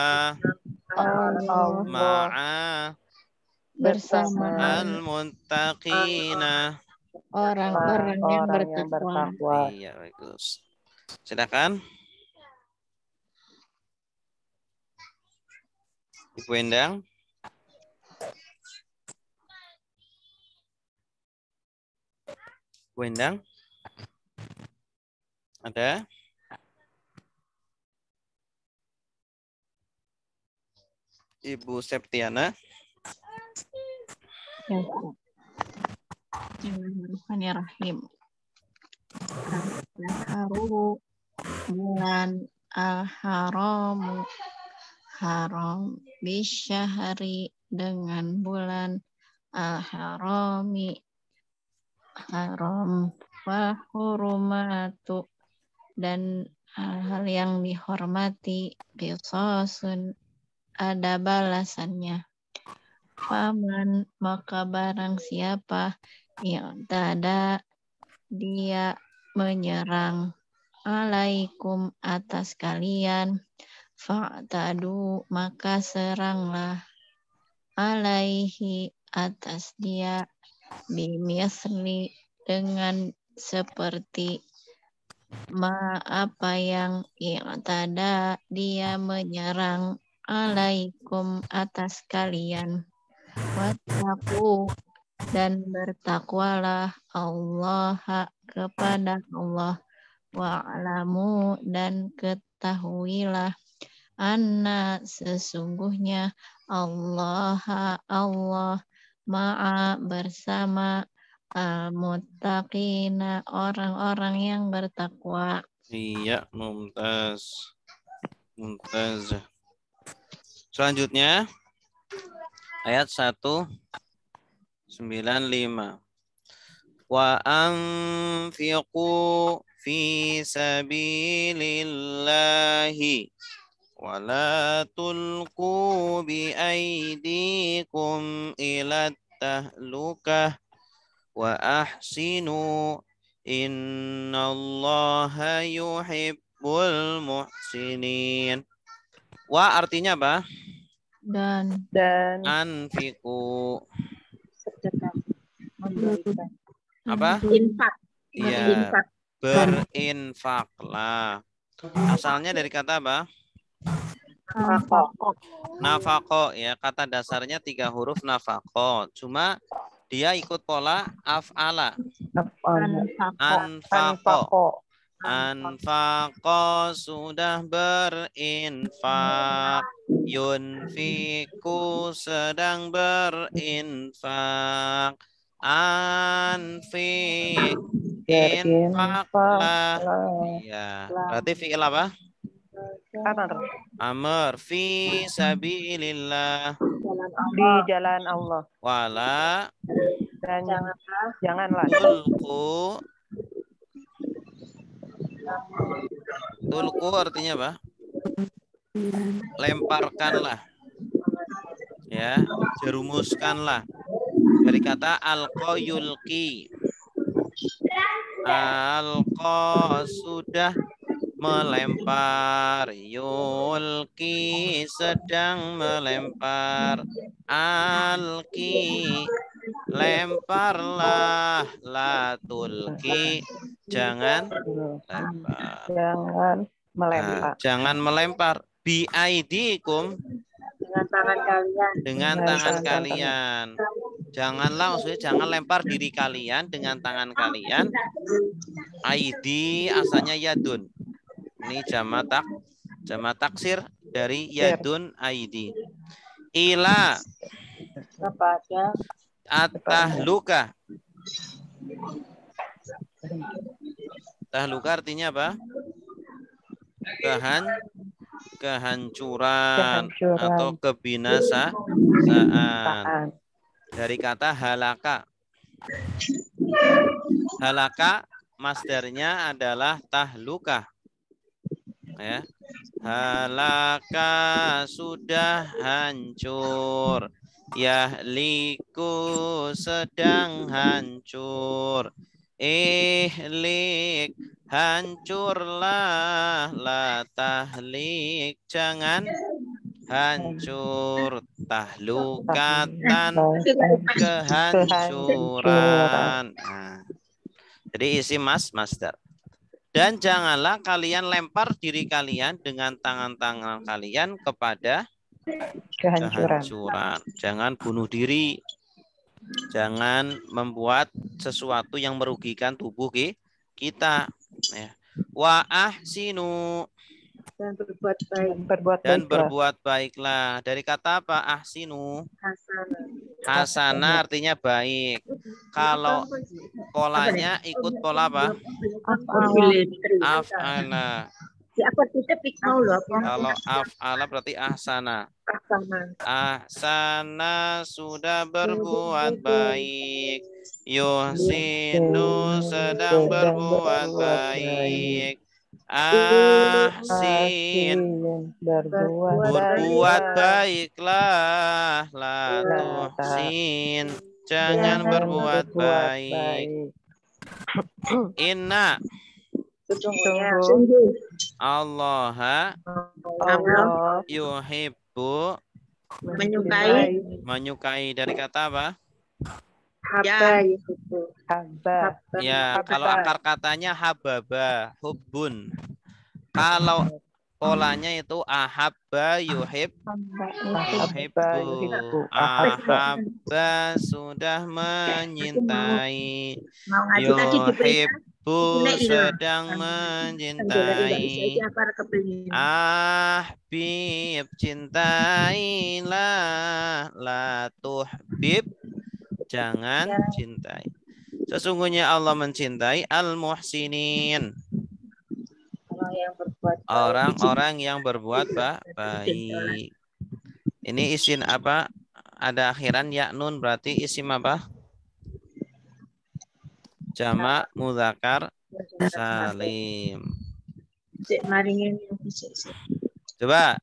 Allah ma'a bersama al-muttaqina orang-orang yang bertakwa. bertakwa Iya, bagus. Silakan. Ibu Endang. Bu Endang? Ada? Ibu Septiana? Ya. Bismillahirrahmanirrahim. Al-haru bulan al-haramu haram bisyahri dengan bulan al-harami haram wal hurumatu dan hal-hal yang dihormati qisasun ada balasannya Paman maka barang siapa? Yang tada dia menyerang. Alaikum atas kalian. Fa'tadu maka seranglah. Alaihi atas dia. Bimisli dengan seperti ma apa yang yang tada dia menyerang. Alaikum atas kalian. Wattaku dan bertakwalah Allah kepada Allah wa'lamu dan ketahuilah anna sesungguhnya Allah Allah ma'a bersama al-muttaqina orang-orang yang bertakwa. Iya, mumtaz. Mumtaz. Selanjutnya ayat 195. Wa anfiqu fi sabilillahi wa la tulqu bi aydikum ila tahlukah wa ahsinu innallaha yuhibbul muhsinin. Wa artinya apa? Dan Dan Anfiku. Sedekah. Memberikan. Apa? Infak. Iya, Infak. berinfaklah. Asalnya dari kata apa? Nafkah. Nafako ya, kata dasarnya tiga huruf nafako. Cuma dia ikut pola af'ala. Nafkah. Anfako. Anfaqo. Sudah berinfak. Yunfiku sedang berinfak. Anfik. Infaklah. Ya, berarti fi'il apa? Amar. Amr fi sabilillah Di jalan Allah. wala Dan Janganlah janganlah tulku tulku artinya apa? Lemparkanlah. Ya, jerumuskanlah. Dari kata alqa yulki. Alqa sudah melempar yulki sedang melempar alki lemparlah la tulki jangan lempar. Jangan melempar. Nah, jangan melempar. Bi aidikum dengan tangan kalian. dengan tangan tangan kalian. Janganlah maksudnya jangan lempar diri kalian dengan tangan kalian. Aidi asalnya yadun. Ini jamatak jama taksir dari yadun aidi. Ila. Kepada atahluka tahluka artinya apa? Kehan kehancuran Kehancuran. atau kebinasaan. Dari kata halaka. Halaka masdarnya adalah tahluka ya. Halaka sudah hancur yahliku sedang hancur ihlik hancurlah la tahlik jangan hancur tahlukatan kehancuran. Nah, jadi isi mas masdar. Dan janganlah kalian lempar diri kalian dengan tangan-tangan kalian kepada Kehancuran. kehancuran. Jangan bunuh diri. Jangan membuat sesuatu yang merugikan tubuh ki- kita. Ya. Wa ahsinu dan berbuat baik. Berbuat dan baiklah. berbuat baiklah. Dari kata apa? Ahsinu. Hasanah. Hasanah artinya baik. Kalau polanya ikut pola apa? Af'ala. Titip ikmau loh? Kalau af'ala berarti ahsana. Ahsana sudah berbuat baik. Yuhsinu sedang berbuat baik. Ahsin berbuat berbuat baik. baiklah la tuhsin jangan berbuat baik inna Sesungguhnya. Sungguh. Allah yuhibbu Menyukai. menyukai dari kata apa? Haba itu. haba Ya, Hababa. kalau akar katanya hababa, hubbun. Kalau polanya itu ahabba yuhib Ahabba yuhibbu. ahabba sudah menyintai Mau Diberi ilah. sedang nggak bisa mencintai kepingin. Ahbib cintailah la tuhbib jangan cintai. Sesungguhnya Allah mencintai al-muhsinin, orang-orang yang berbuat ba- baik. Ini isim apa? Ada akhiran ya nun berarti isim apa? Jamak mudzakkar salim. Coba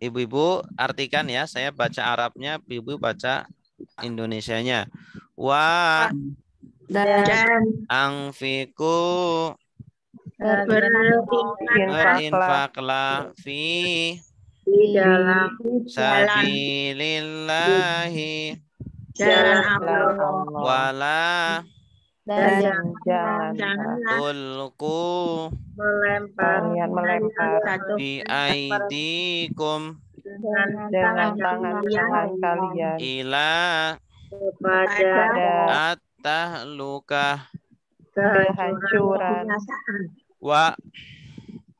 ibu-ibu artikan ya, saya baca Arabnya, ibu baca Indonesianya. Wa Dan angfiku berinfak berinfaklah fi di dalam sabilillahi jalan Allah. Allah. wala Dan Dan jangan Janganlah tulku melempar kalian melempar satu bi aidikum dengan dengan tangan-tangan kalian. Ila kepada pada at-tahlukah kehancuran. Wa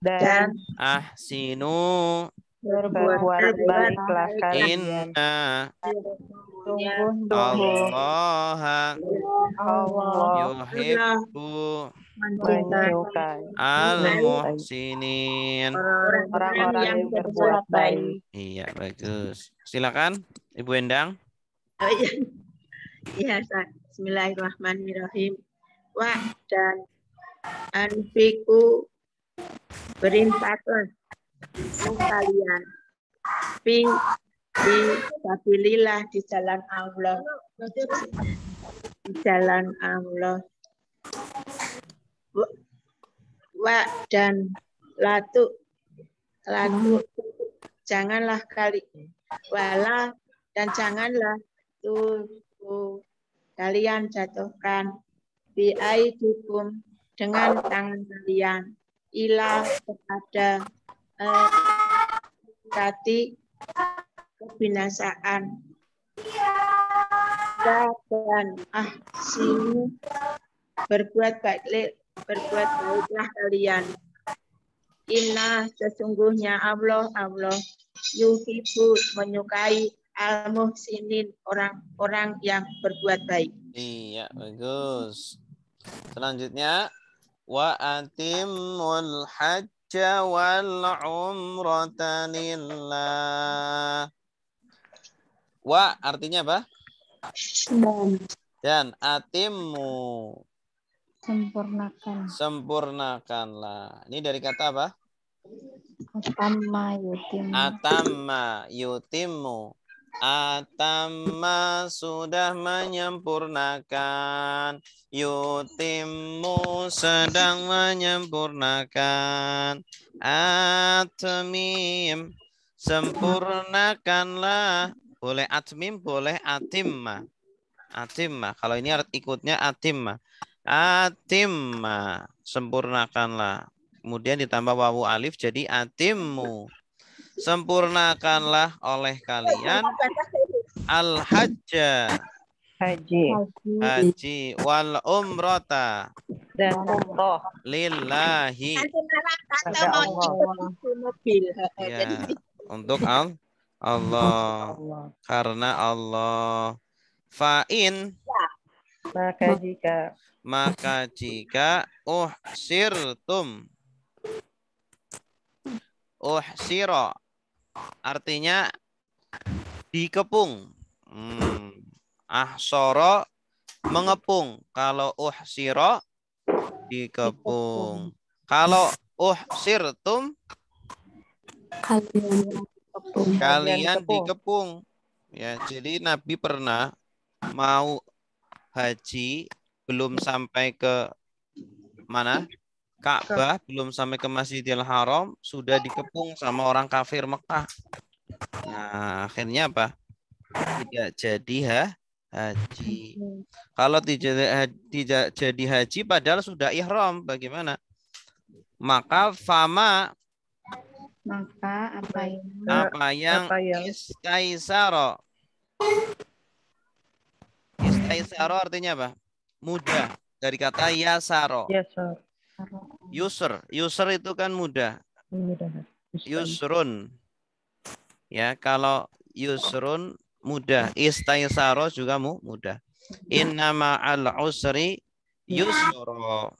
dan ahsinu. Berbuat berbuat baik baiklah kalian. inna Allah yuhibbu al-muhsinin. orang-orang yang berbuat baik. Iya, bagus. Silakan Ibu Endang. Oh iya. Iya. Bismillahirrahmanirrahim. Wa dan anfiku berinfaklah kalian fi di sabilillah di jalan Allah. Di jalan Allah. Wa, dan latu latu janganlah kali wala dan janganlah tuh kalian jatuhkan. Bi aidikum dengan tangan kalian. Ila kepada eh, tadi kebinasaan dan ah sini berbuat baik berbuat baiklah kalian Inna sesungguhnya Allah Allah yuhibu menyukai al muhsinin orang-orang yang berbuat baik. Iya, bagus. Selanjutnya wa atimul hajja wal umrata lillah. Wa artinya apa? dan Dan atimmu sempurnakan sempurnakanlah. Ini dari kata apa? utama yatim Atamma yutimmu. Atamma sudah menyempurnakan. Yutimmu sedang menyempurnakan. Atmim. Sempurnakanlah. Boleh atmim, boleh atimma. Atimma. Kalau ini art ikutnya atimma. Atimma. Sempurnakanlah. Kemudian ditambah wawu alif jadi atimmu. Sempurnakanlah oleh kalian al-hajja Haji haji wal umrata dan umroh lillahi Nanti malah kata Ada mau ikut mobil. ya Jadi untuk al Allah. Allah. karena Allah. Fa'in. Maka jika maka jika uhsirtum. Uhsiro. Artinya dikepung. Hmm. ahsoro mengepung. Kalau uhsiro dikepung. Kalau uhsirtum kalian kalian kepung. dikepung ya jadi Nabi pernah mau haji belum sampai ke mana? Ka'bah belum sampai ke Masjidil Haram sudah dikepung sama orang kafir Mekah. Nah akhirnya apa? Tidak jadi ha haji. Kalau tidak tidak jadi haji padahal sudah ihram bagaimana? Maka fama Maka apa yang apa yang apa yang istaisaro istaisaro artinya apa? Mudah dari kata yasaro. Ya sir. yusr. Yusr itu kan mudah Mudah. yusrun. Ya kalau yusrun mudah istaisaro juga mu mudah innama al usri yusro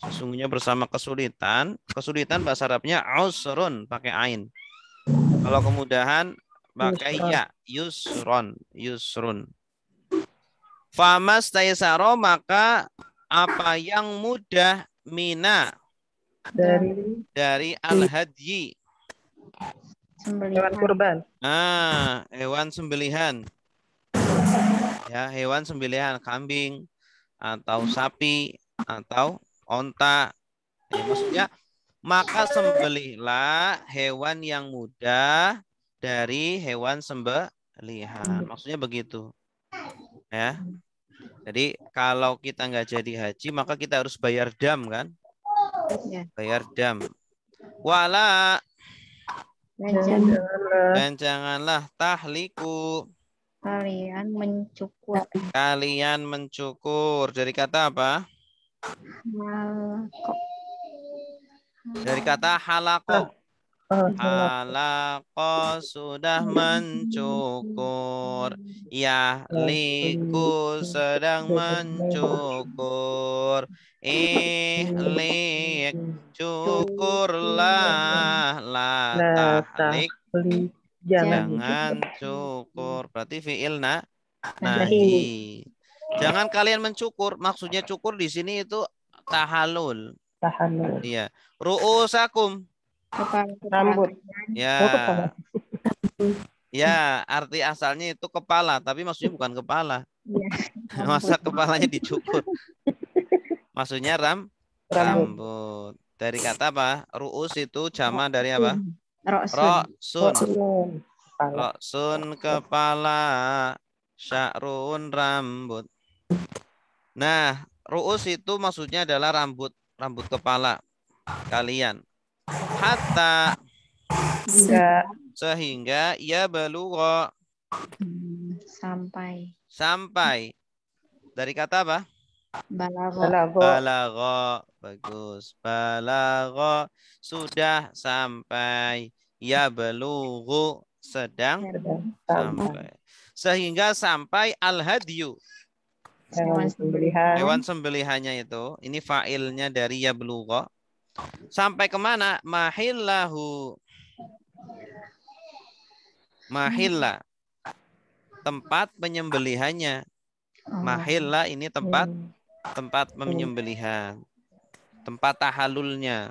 sesungguhnya bersama kesulitan kesulitan bahasa Arabnya usrun pakai ain. Kalau kemudahan pakai ya yusron yusrun. Famas taisaro maka apa yang mudah mina? Dari dari al hadyi hewan sembelihan kurban. Ah, hewan sembelihan. Ya, hewan sembelihan kambing atau sapi atau onta. Ya, maksudnya maka sembelihlah hewan yang mudah dari hewan sembelihan. Maksudnya begitu. Ya. Jadi kalau kita nggak jadi haji maka kita harus bayar dam kan? Ya. Bayar dam. Wala janganlah dan janganlah tahliku kalian mencukur kalian mencukur dari kata apa? Dari kata halako. oh, Halako. Sudah mencukur. Yahliku sedang mencukur. Ihlik cukurlah la La tahlik. jangan. Jangan cukur. Berarti fiil na Nahi. Jangan kalian mencukur. Maksudnya cukur di sini itu tahalul. tahan Iya. Ru'usakum. kepala Rambut. Ya. Oh. Ya, arti asalnya itu kepala, tapi maksudnya bukan kepala. Iya. [LAUGHS] Masa kepalanya dicukur. Maksudnya ram rambut. rambut. Dari kata apa? Ru'us itu jama dari apa? Roksun. Roksun. Sun. Kepala. Roksun kepala. Sya'run rambut. Nah, ru'us itu maksudnya adalah rambut. Rambut kepala kalian. Hatta sehingga ya belugha Hmm, sampai sampai dari kata apa? balago Balago. Balagha. Bagus. Balagha sudah sampai. Ya belughu sedang Sedang sampai. sampai. Sehingga sampai al-hadyu. Hewan sembelihan. Hewan sembelihannya itu. Ini fa'ilnya dari ya belugha. Sampai ke mana? Mahillahu. Mahilla. Tempat penyembelihannya. Oh, Mahilla ini tempat Hmm. tempat penyembelihan, tempat tahalulnya,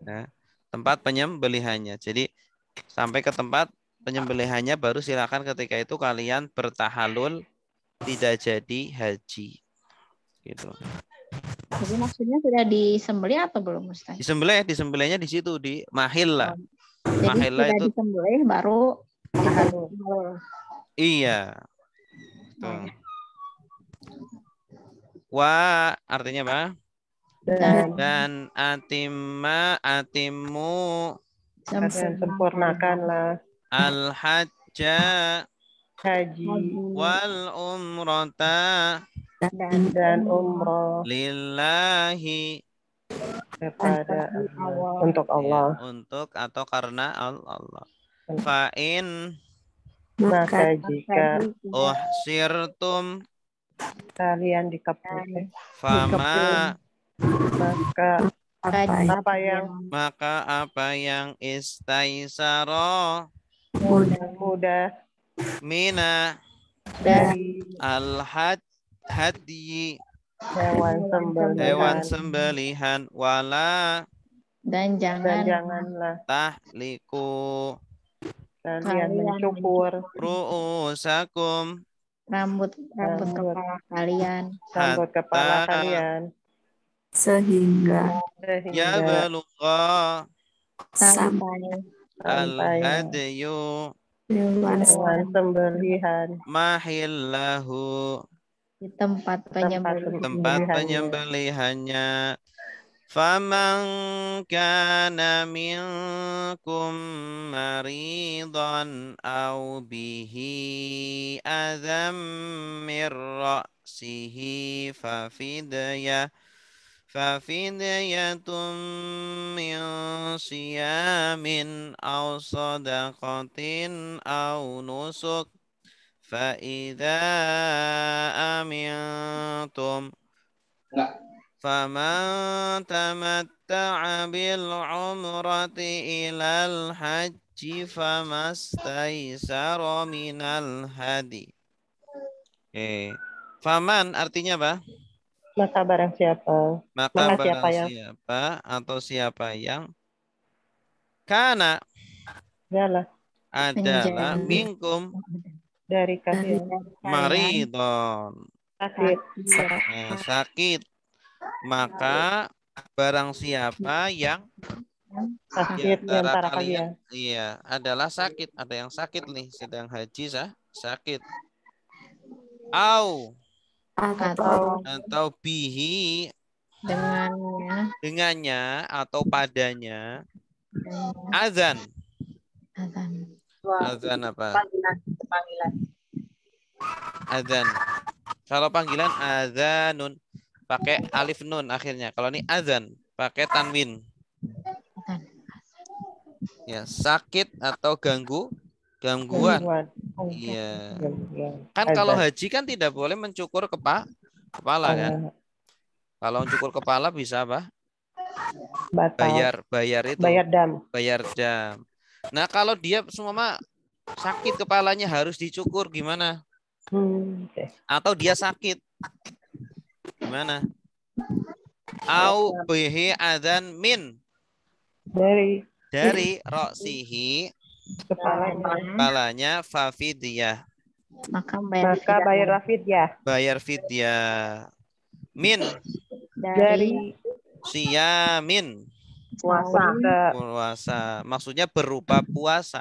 ya, tempat penyembelihannya. Jadi sampai ke tempat penyembelihannya baru silakan ketika itu kalian bertahalul tidak jadi haji. Gitu. jadi maksudnya sudah disembelih atau belum Ustaz? Disembelih, disembelihnya di situ di mahilla. Jadi Mahela sudah itu- disembelih baru Tahalul. Iya. Tuh. Wa artinya apa? Dan Dan atimma atimu sempurnakanlah al-hajja haji wal umrata dan dan umroh lillahi kepada Allah. untuk Allah. Ya, untuk atau karena Al- Allah. Fa in Maka jika Oh. uhsirtum kalian dikepung, fama maka apa yang maka apa yang istaisara mudah mudah mina. Dan dari al had hadyi hewan sembelihan. Hewan sembelihan. Wala. Dan dan jangan janganlah tahliku. kalian mencukur ru'usakum. Rambut rambut kepala kalian. Rambut kepala kalian. Sehingga ya sehingga sampai. Al sampai. Hadyu hewan hewan sembelihan mahillahu di tempat penyembelihan tempat Penyembelihannya. penyembelihannya فمن كان منكم مريضا أو به أذى من رأسه ففدية ففدية من صيام أو صدقة أو نسك فإذا أمنتم فمن تمتع بالعمرة إلى الحج فما استيسر من الهدي. Oke. Faman artinya apa? Maka barang siapa? Maka Maka barang siapa yang- siapa? Atau siapa yang? Karena adalah. Adalah minkum dari kasih. Maridon sakit eh, sakit. Maka barang siapa yang sakit di antara kalian. iya adalah sakit. Ada yang sakit nih sedang haji sah. Sakit. Au atau atau bihi dengannya. dengannya atau padanya. Azan. Azan. Azan apa? panggilan, panggilan. azan. Kalau panggilan azanun pakai alif nun akhirnya. Kalau ini azan pakai tanwin. Ya sakit atau ganggu? Gangguan. Gangguan. Iya. Gangguan. kan Azan. kalau haji kan tidak boleh mencukur kepa kepala kan? Oh, kalau mencukur kepala bisa apa? Batal. Bayar bayar itu. Bayar dam. Bayar jam nah kalau dia semua sakit kepalanya harus dicukur gimana? Hmm, oke. atau dia sakit? Gimana? Au bihi adzan min. Dari. Dari roksihi kepalanya. Kepalanya fafidiyah maka bayar maka bayar rafid ya bayar fidyah. Min. Dari siyamin Puasa. puasa. Maksudnya berupa puasa.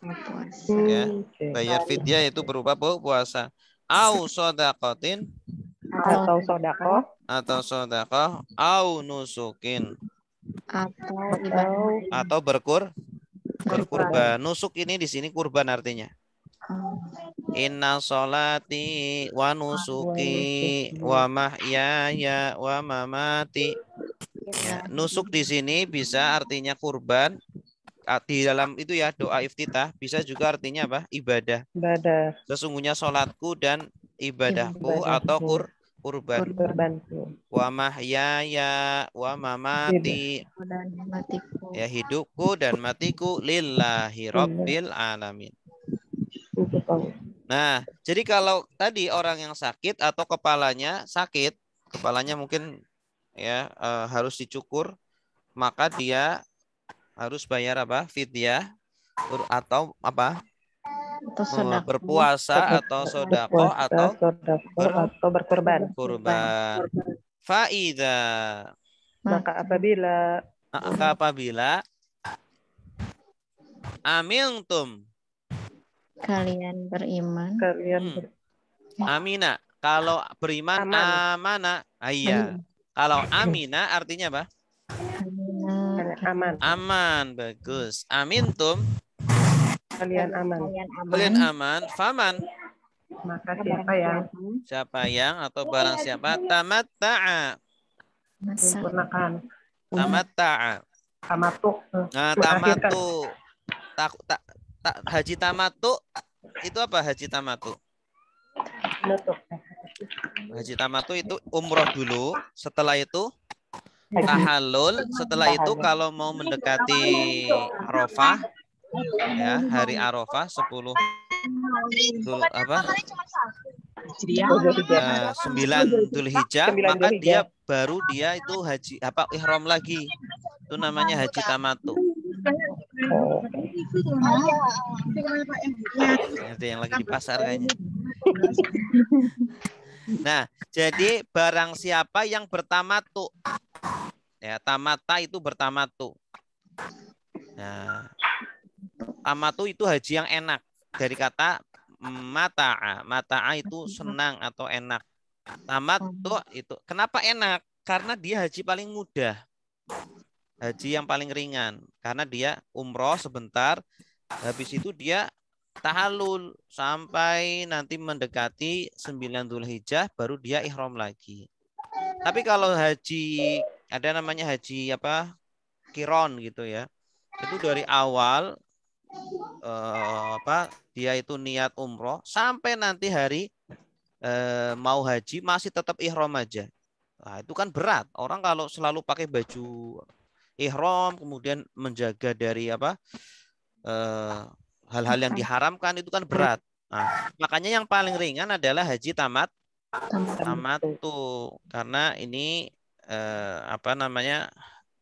Puasa. Hmm, Ya. oke. bayar fidyah itu berupa pu- puasa. Au sodakotin. Atau sodako atau sodakoh. Au nusukin. Atau atau ibadah berkurban nusuk ini di sini kurban artinya Oh, Inna solati wa nusuki wa mahyaya wa mamati. Ya, nusuk di sini bisa artinya kurban. Ah, Di dalam itu ya doa iftitah bisa juga artinya apa? Ibadah. ibadah Sesungguhnya sholatku dan ibadahku Ibadahku. atau kur kurban. berbantu Wa mahyaya wa mamati. dan matiku Ya hidupku dan matiku lillahi rabbil alamin. Nah, jadi kalau tadi orang yang sakit atau kepalanya sakit, kepalanya mungkin ya eh, harus dicukur, maka dia harus bayar apa? Fidyah atau apa? Atau eh, sedekah berpuasa atau sodako Berpuasa, atau sodako ber- atau berkorban kurban. Faida. maka apabila Maka apabila amiltum. Kalian beriman. Kalian Hmm. ber- amina. Kalau beriman Aman. amana. Ah, iya. Kalau amina artinya apa? Aman. Aman bagus. Amintum kalian aman kalian aman. kalian aman. Faman. Maka siapa yang siapa yang atau barang siapa? tamatta'a. Masa. Menyempurnakan tamatta'a. Tamatuk. Nah Mengakhirkan. tamatu tak tak tak haji tamatu itu apa haji tamatu haji tamatu itu umroh dulu. Setelah itu Haji. tahallul setelah itu kalau mau mendekati Arafah ya hari Arafah 10 dulu apa? Eh, 9 Dzulhijjah Sembilan maka dia baru dia itu haji apa ihram lagi. Itu namanya haji tamatu. Oh, itu yang lagi di pasar kayaknya. Nah jadi barang siapa yang bertamatu? Ya tamata itu bertamatu. Nah tamatu itu haji yang enak. Dari kata mata'a. Mata'a itu senang atau enak. Tamat itu. Kenapa enak? Karena dia haji paling mudah. Haji yang paling ringan. Karena dia umroh sebentar. Habis itu dia tahalul sampai nanti mendekati 9 Dzulhijjah baru dia ihram lagi. Tapi kalau haji ada namanya haji apa? kiron gitu ya. Itu dari awal eh, apa dia itu niat umroh sampai nanti hari eh, mau haji masih tetap ihram aja. Nah, itu kan berat. Orang kalau selalu pakai baju ihram kemudian menjaga dari apa? eh, hal-hal yang diharamkan itu kan berat. Nah, makanya yang paling ringan adalah haji tamat tamat tuh karena ini eh, apa namanya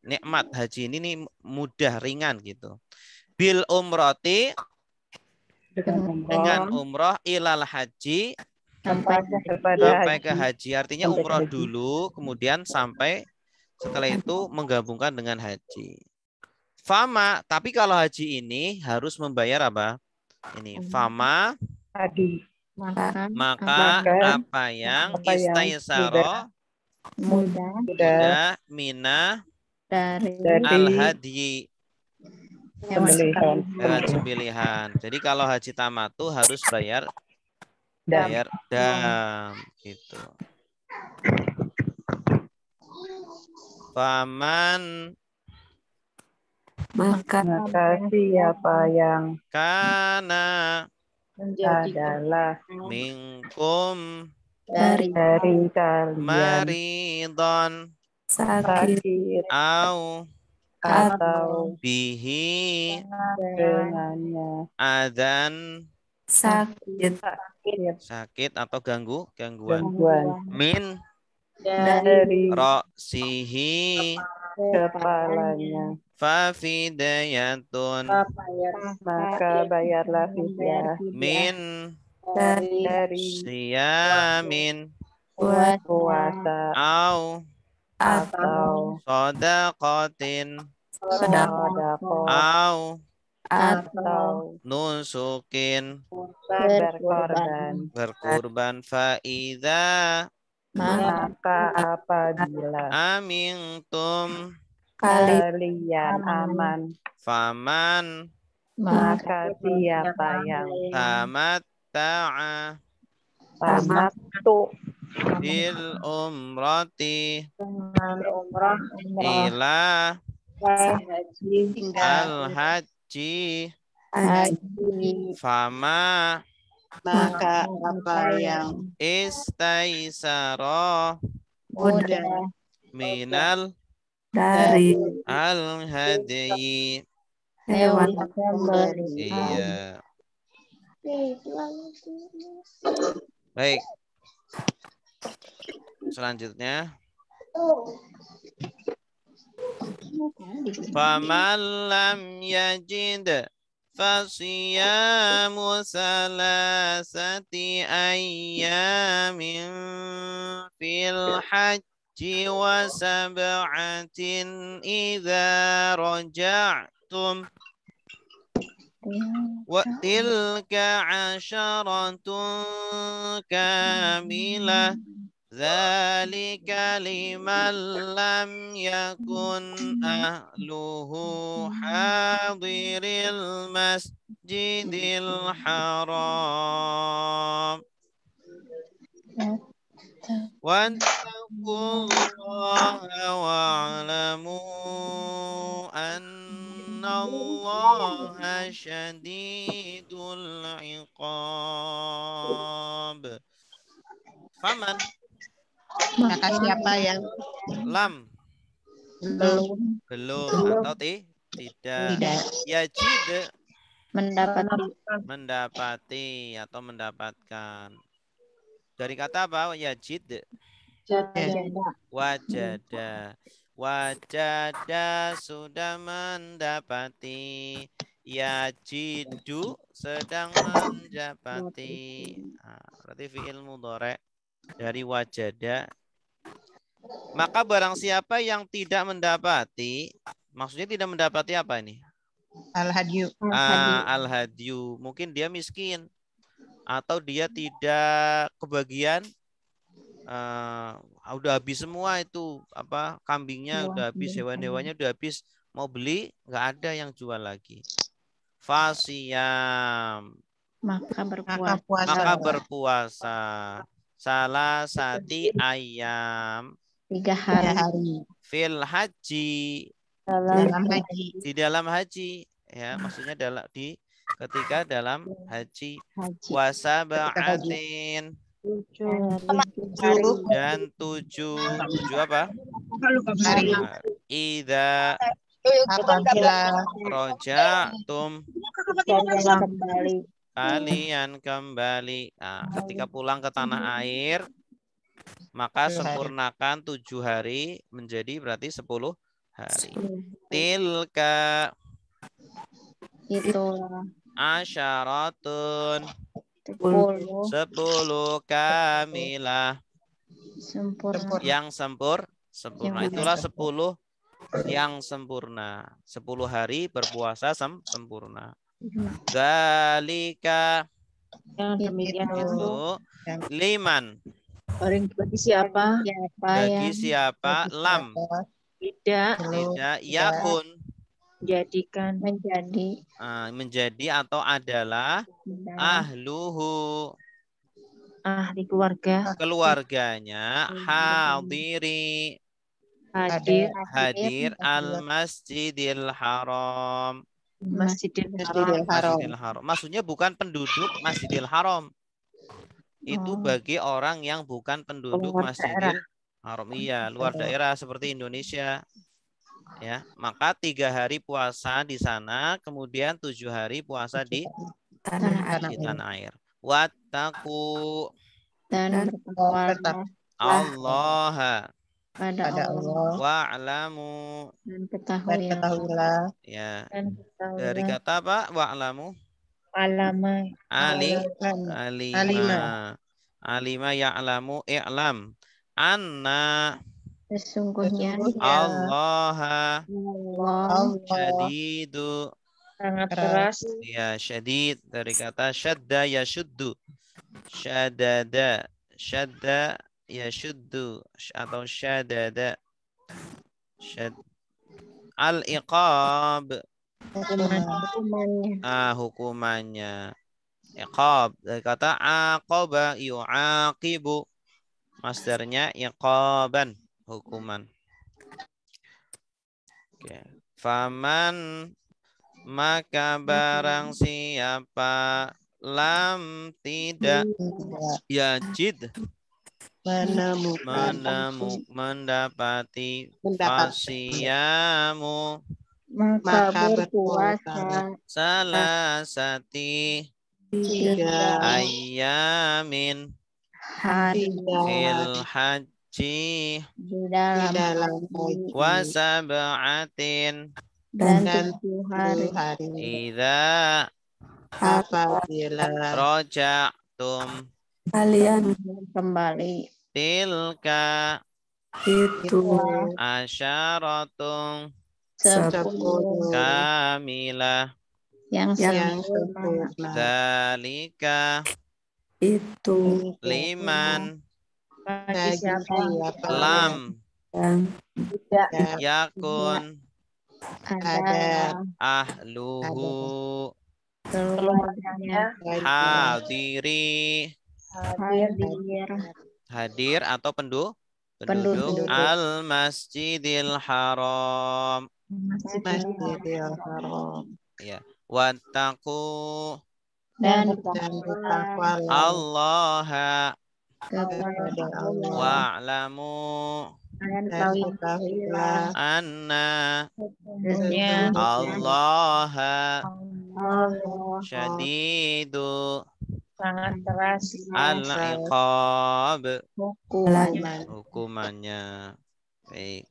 nikmat haji ini nih mudah ringan gitu. Bil umroti Dengan umroh. ilal haji Sampai kepada sampai ke haji. artinya umroh dulu kemudian sampai setelah itu menggabungkan dengan haji. Fama tapi kalau haji ini harus membayar apa? Ini fama. tadi. Maka apa yang istaisaro? mudah. Sudah sudah mina dari dari al hewan sembelihan hewan sembelihan. Jadi kalau haji tamatu harus bayar dan. bayar dam gitu. Faman maka siapa yang kana menjadi adalah minkum dari dari kalian. maridon sakit. Au atau bihi dengannya. adan sakit. Sakit. Atau ganggu? Gangguan. Gangguan. Min? Dari roksihi. kepalanya. Fafidayatun. Maka bayarlah fidyah. Min? Dari siyamin buat puasa au atau sodakotin. Au. Atau nusukin. Berkorban. Berkurban faida maka apabila amintum kali kalian aman. Faman. Maka siapa yang tamat ta'a. Tamat bil umrati. Dengan umrah ila al haji fama. Maka apa yang istaisara. Mudah. Minal dari al hadi hewan iya. baik selanjutnya. Faman lam yajid fasiyamu salasati ayyamin fil hajji wa sab'atin idza tilka asharatun kamilah ذلك لمن لم يكن أهله حاضر المسجد الحرام واتقوا الله واعلموا أن الله شديد العقاب فمن maka siapa yang lam belum belum atau ti, tidak tidak yajid mendapati mendapati atau mendapatkan dari kata apa yajid wajada wajada sudah mendapati yajidu sedang mendapati nah, berarti fiil mudhari dari wajada. Maka barang siapa yang tidak mendapati maksudnya tidak mendapati apa ini? Al hadyu Ah, al hadyu mungkin dia miskin atau dia tidak kebagian eh, udah habis semua itu apa kambingnya Hewan udah habis peliharaan. hewan-hewannya udah habis mau beli nggak ada yang jual lagi. Fasiyam Maka Maka berpuasa. puasa. maka berpuasa. Salah sati ayam. Tiga Tiga hari. fil haji. Dalam haji. di dalam haji. Ya maksudnya dalam di ketika dalam haji. Haji. puasa ba'atin Tujuh dan tujuh tujuh apa? Hari. Ida. Apabila rojatum kembali. kalian kembali. Nah, ketika pulang ke tanah air, maka sempurnakan tujuh hari menjadi berarti sepuluh hari. Tilka. Itulah. Asyaratun sepuluh. Sepuluh kamilah. Sempurna. yang sempur sempurna. Yang Itulah sepuluh yang sempurna. Sepuluh hari berpuasa sem sempurna. Dalika Yang demikian itu liman. Orang bagi siapa? Bagi siapa lam. Tidak tidak yakun jadikan menjadi ah, menjadi atau adalah ah. ahluhu ahli keluarga keluarganya hadiri hadir hadir al masjidil haram Masjidil Masjidil Haram. Masjidil Haram. Maksudnya bukan penduduk Masjidil Haram. Itu Oh. bagi orang yang bukan penduduk Luar Masjidil Haram. Iya, luar daerah seperti Indonesia. Ya, maka tiga hari puasa di sana, kemudian tujuh hari puasa di, tanah di tanah air. Wattaku dan Allah pada Allah Allah. wa'lamu. dan Dan ketahui ketahuilah Ya, Dan dari kata apa? Wa'lamu. alama Ali. Alima. Alima. Alima. Alima ya'lamu i'lam. Anna sesungguhnya Allah Allah syadidu. sangat Keras. Ya, syadid dari kata syadda yashuddu. Syadada. Syadda yashuddu atau syadada. Syad. Al-iqab. hukumannya Ah, hukumannya. Iqab. Dari kata aqaba yu'aqibu. Masdarnya iqaban. Hukuman. Oke. Faman maka barang siapa? Lam tidak. Yajid. Menemukan menemu mendapati mendapat. fasiyamu maka berpuasa salah sati tiga ayamin. Hari fil haji di di dalam dalam wa sab'atin dan tujuh hari. Hari idza apabila raja'tum kalian kembali. Tilka itu asyaratun. Sepuluh kamilah yang yang sempurna. sempurna. Dalika itu liman bagi siapa? Lam tidak yakun adalah ahluhu keluarganya. Hadiri hadir. Hadir. Atau pendu? Penduduk Penduduk. al masjidil haram. Masjidil Haram. Wattaqu. Dan dan bertakwalah. Kepada Allah wa'lamu anna Allah Allah syadidu sangat keras al-iqab hukumannya. Baik.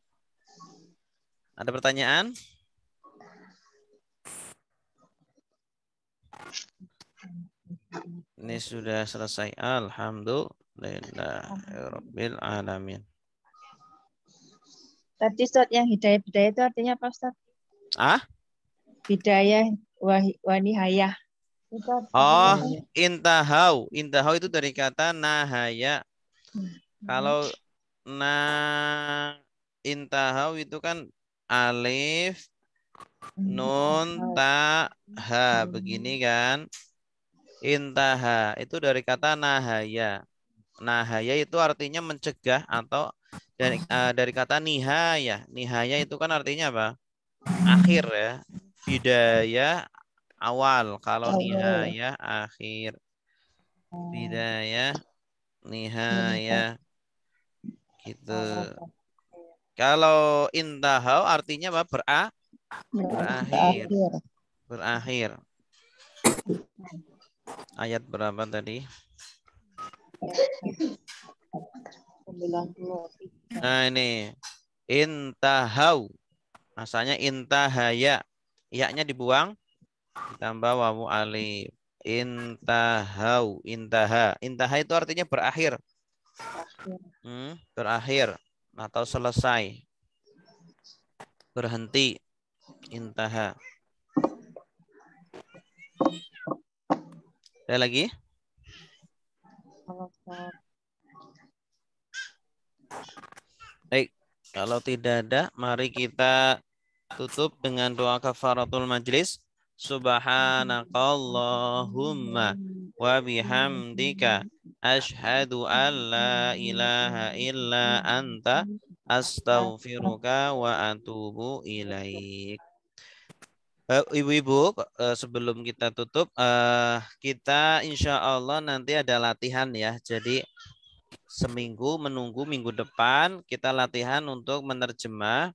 Ada pertanyaan? Ini sudah selesai. Alhamdulillah. Rabbil alamin. tadi Ustaz yang hidayah bidayah itu artinya apa Ustaz? Ah? Bidayah wahi- wanihayah. Oh, intahau. Intahau itu dari kata nahaya. Kalau na intahau itu kan alif, nun, ta, ha. Begini kan. Intaha itu dari kata nahaya. Nahaya itu artinya mencegah atau dari eh, dari kata nihaya. Nihaya itu kan artinya apa? Akhir ya. Bidaya awal. Kalau nihaya akhir. Bidaya nihaya. Gitu. Kalau intahau artinya apa? Bera, berakhir. Berakhir. Ayat berapa tadi? 93. Nah ini intahau. Asalnya intahaya. Iya-nya dibuang. Ditambah wawu alif. Intahau. Intaha. Intaha itu artinya berakhir. Hmm, berakhir. Atau selesai. Berhenti. Intaha. Ada lagi? Baik, kalau tidak ada, mari kita tutup dengan doa kafaratul majlis. Subhanakallahumma wa bihamdika asyhadu an la ilaha illa anta astaghfiruka wa atubu ilaik. Eh, Ibu-ibu, eh, sebelum kita tutup, eh, kita insya Allah nanti ada latihan ya. Jadi seminggu menunggu minggu depan kita latihan untuk menerjemah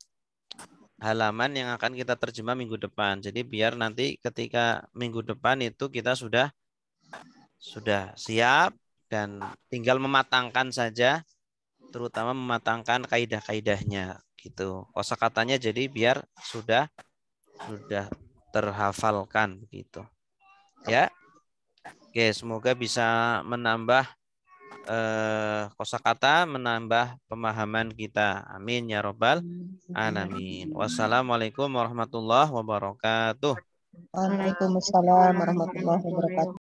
halaman yang akan kita terjemah minggu depan. Jadi biar nanti ketika minggu depan itu kita sudah sudah siap dan tinggal mematangkan saja, terutama mematangkan kaidah-kaidahnya gitu. Kosakatanya jadi biar sudah sudah terhafalkan begitu. Ya. Oke, semoga bisa menambah eh, kosakata, menambah pemahaman kita. Amin ya robbal alamin. Wassalamualaikum warahmatullahi wabarakatuh. Waalaikumsalam warahmatullahi wabarakatuh.